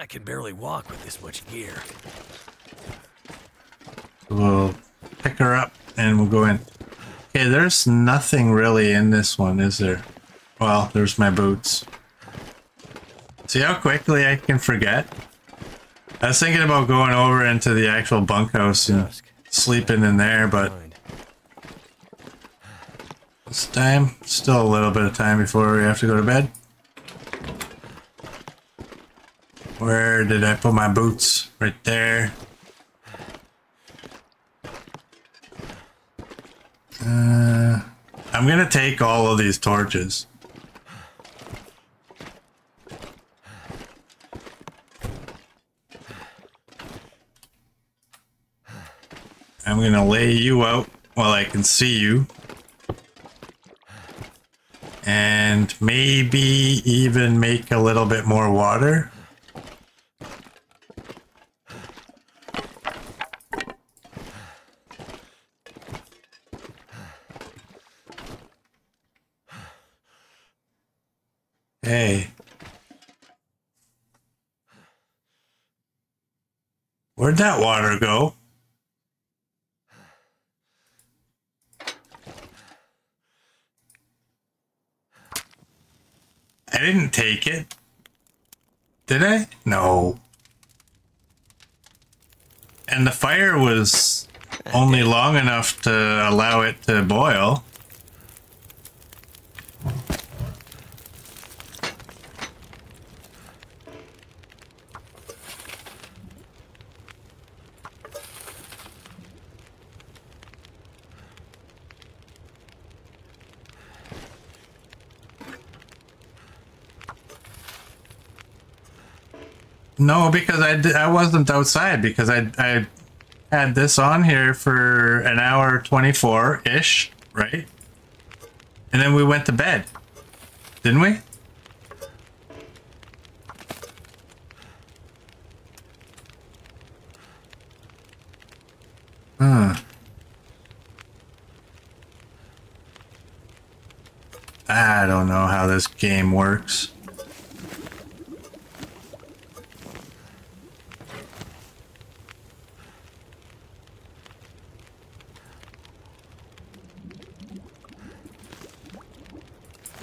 I can barely walk with this much gear. We'll pick her up and we'll go in. Okay, there's nothing really in this one, is there? Well, there's my boots. See how quickly I can forget? I was thinking about going over into the actual bunkhouse and sleeping in there, but this time, still a little bit of time before we have to go to bed. Where did I put my boots? Right there. Uh, I'm gonna take all of these torches. I'm gonna lay you out while I can see you. And maybe even make a little bit more water. Hey. Where'd that water go? I didn't take it. Did I? No. And the fire was only long enough to allow it to boil. No, because I, I wasn't outside because I, I had this on here for an hour 24 ish, right? And then we went to bed. Didn't we? Huh. I don't know how this game works.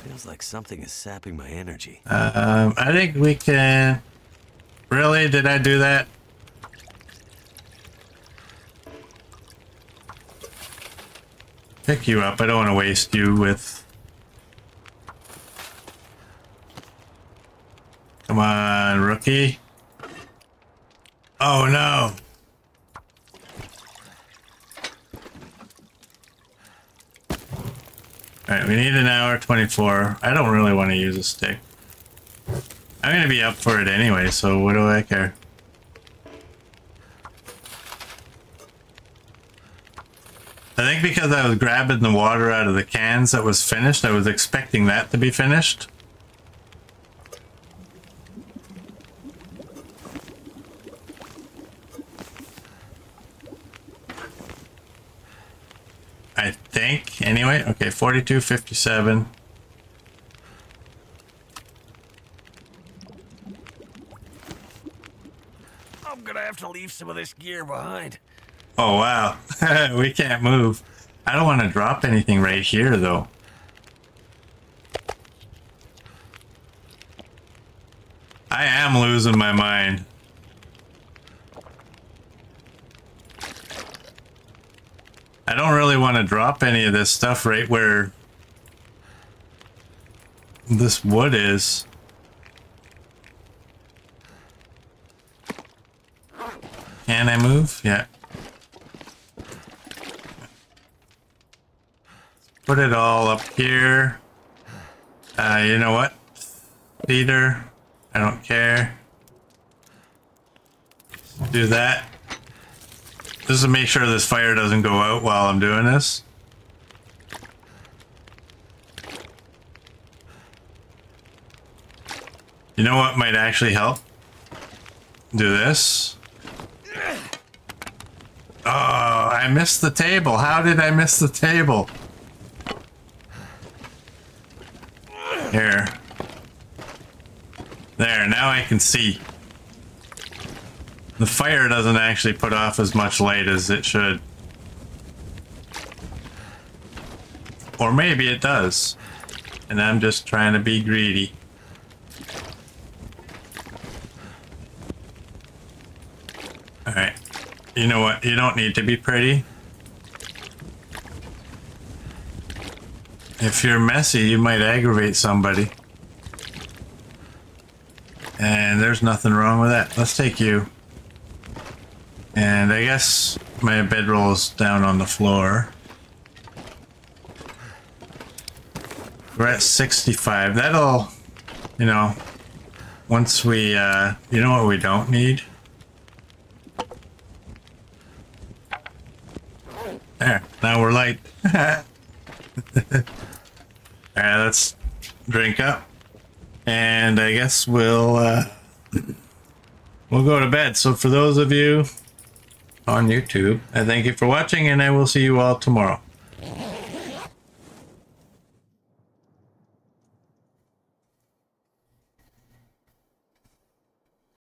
Feels like something is sapping my energy. Um, I think we can. Really? Did I do that? Pick you up. I don't want to waste you with. Come on, rookie. Oh no. Alright, hour 24. I don't really want to use a stick. I'm gonna be up for it anyway, so what do I care? I think because I was grabbing the water out of the cans that was finished, I was expecting that to be finished. I think, anyway. Okay, 4257. I'm gonna have to leave some of this gear behind. Oh, wow. we can't move. I don't want to drop anything right here, though. I am losing my mind. I don't really want drop any of this stuff right where this wood is. Can I move? Yeah. Put it all up here. Uh, you know what? Feeder. I don't care. Do that. Just to make sure this fire doesn't go out while I'm doing this. You know what might actually help? Do this. Oh, I missed the table. How did I miss the table? Here. There, now I can see. The fire doesn't actually put off as much light as it should. Or maybe it does. And I'm just trying to be greedy. Alright. You know what? You don't need to be pretty. If you're messy, you might aggravate somebody. And there's nothing wrong with that. Let's take you. I guess my bedroll is down on the floor. We're at 65. That'll, you know, once we, uh, you know what we don't need? There, now we're light. Alright, let's drink up. And I guess we'll, uh, we'll go to bed. So for those of you on YouTube, I thank you for watching and I will see you all tomorrow.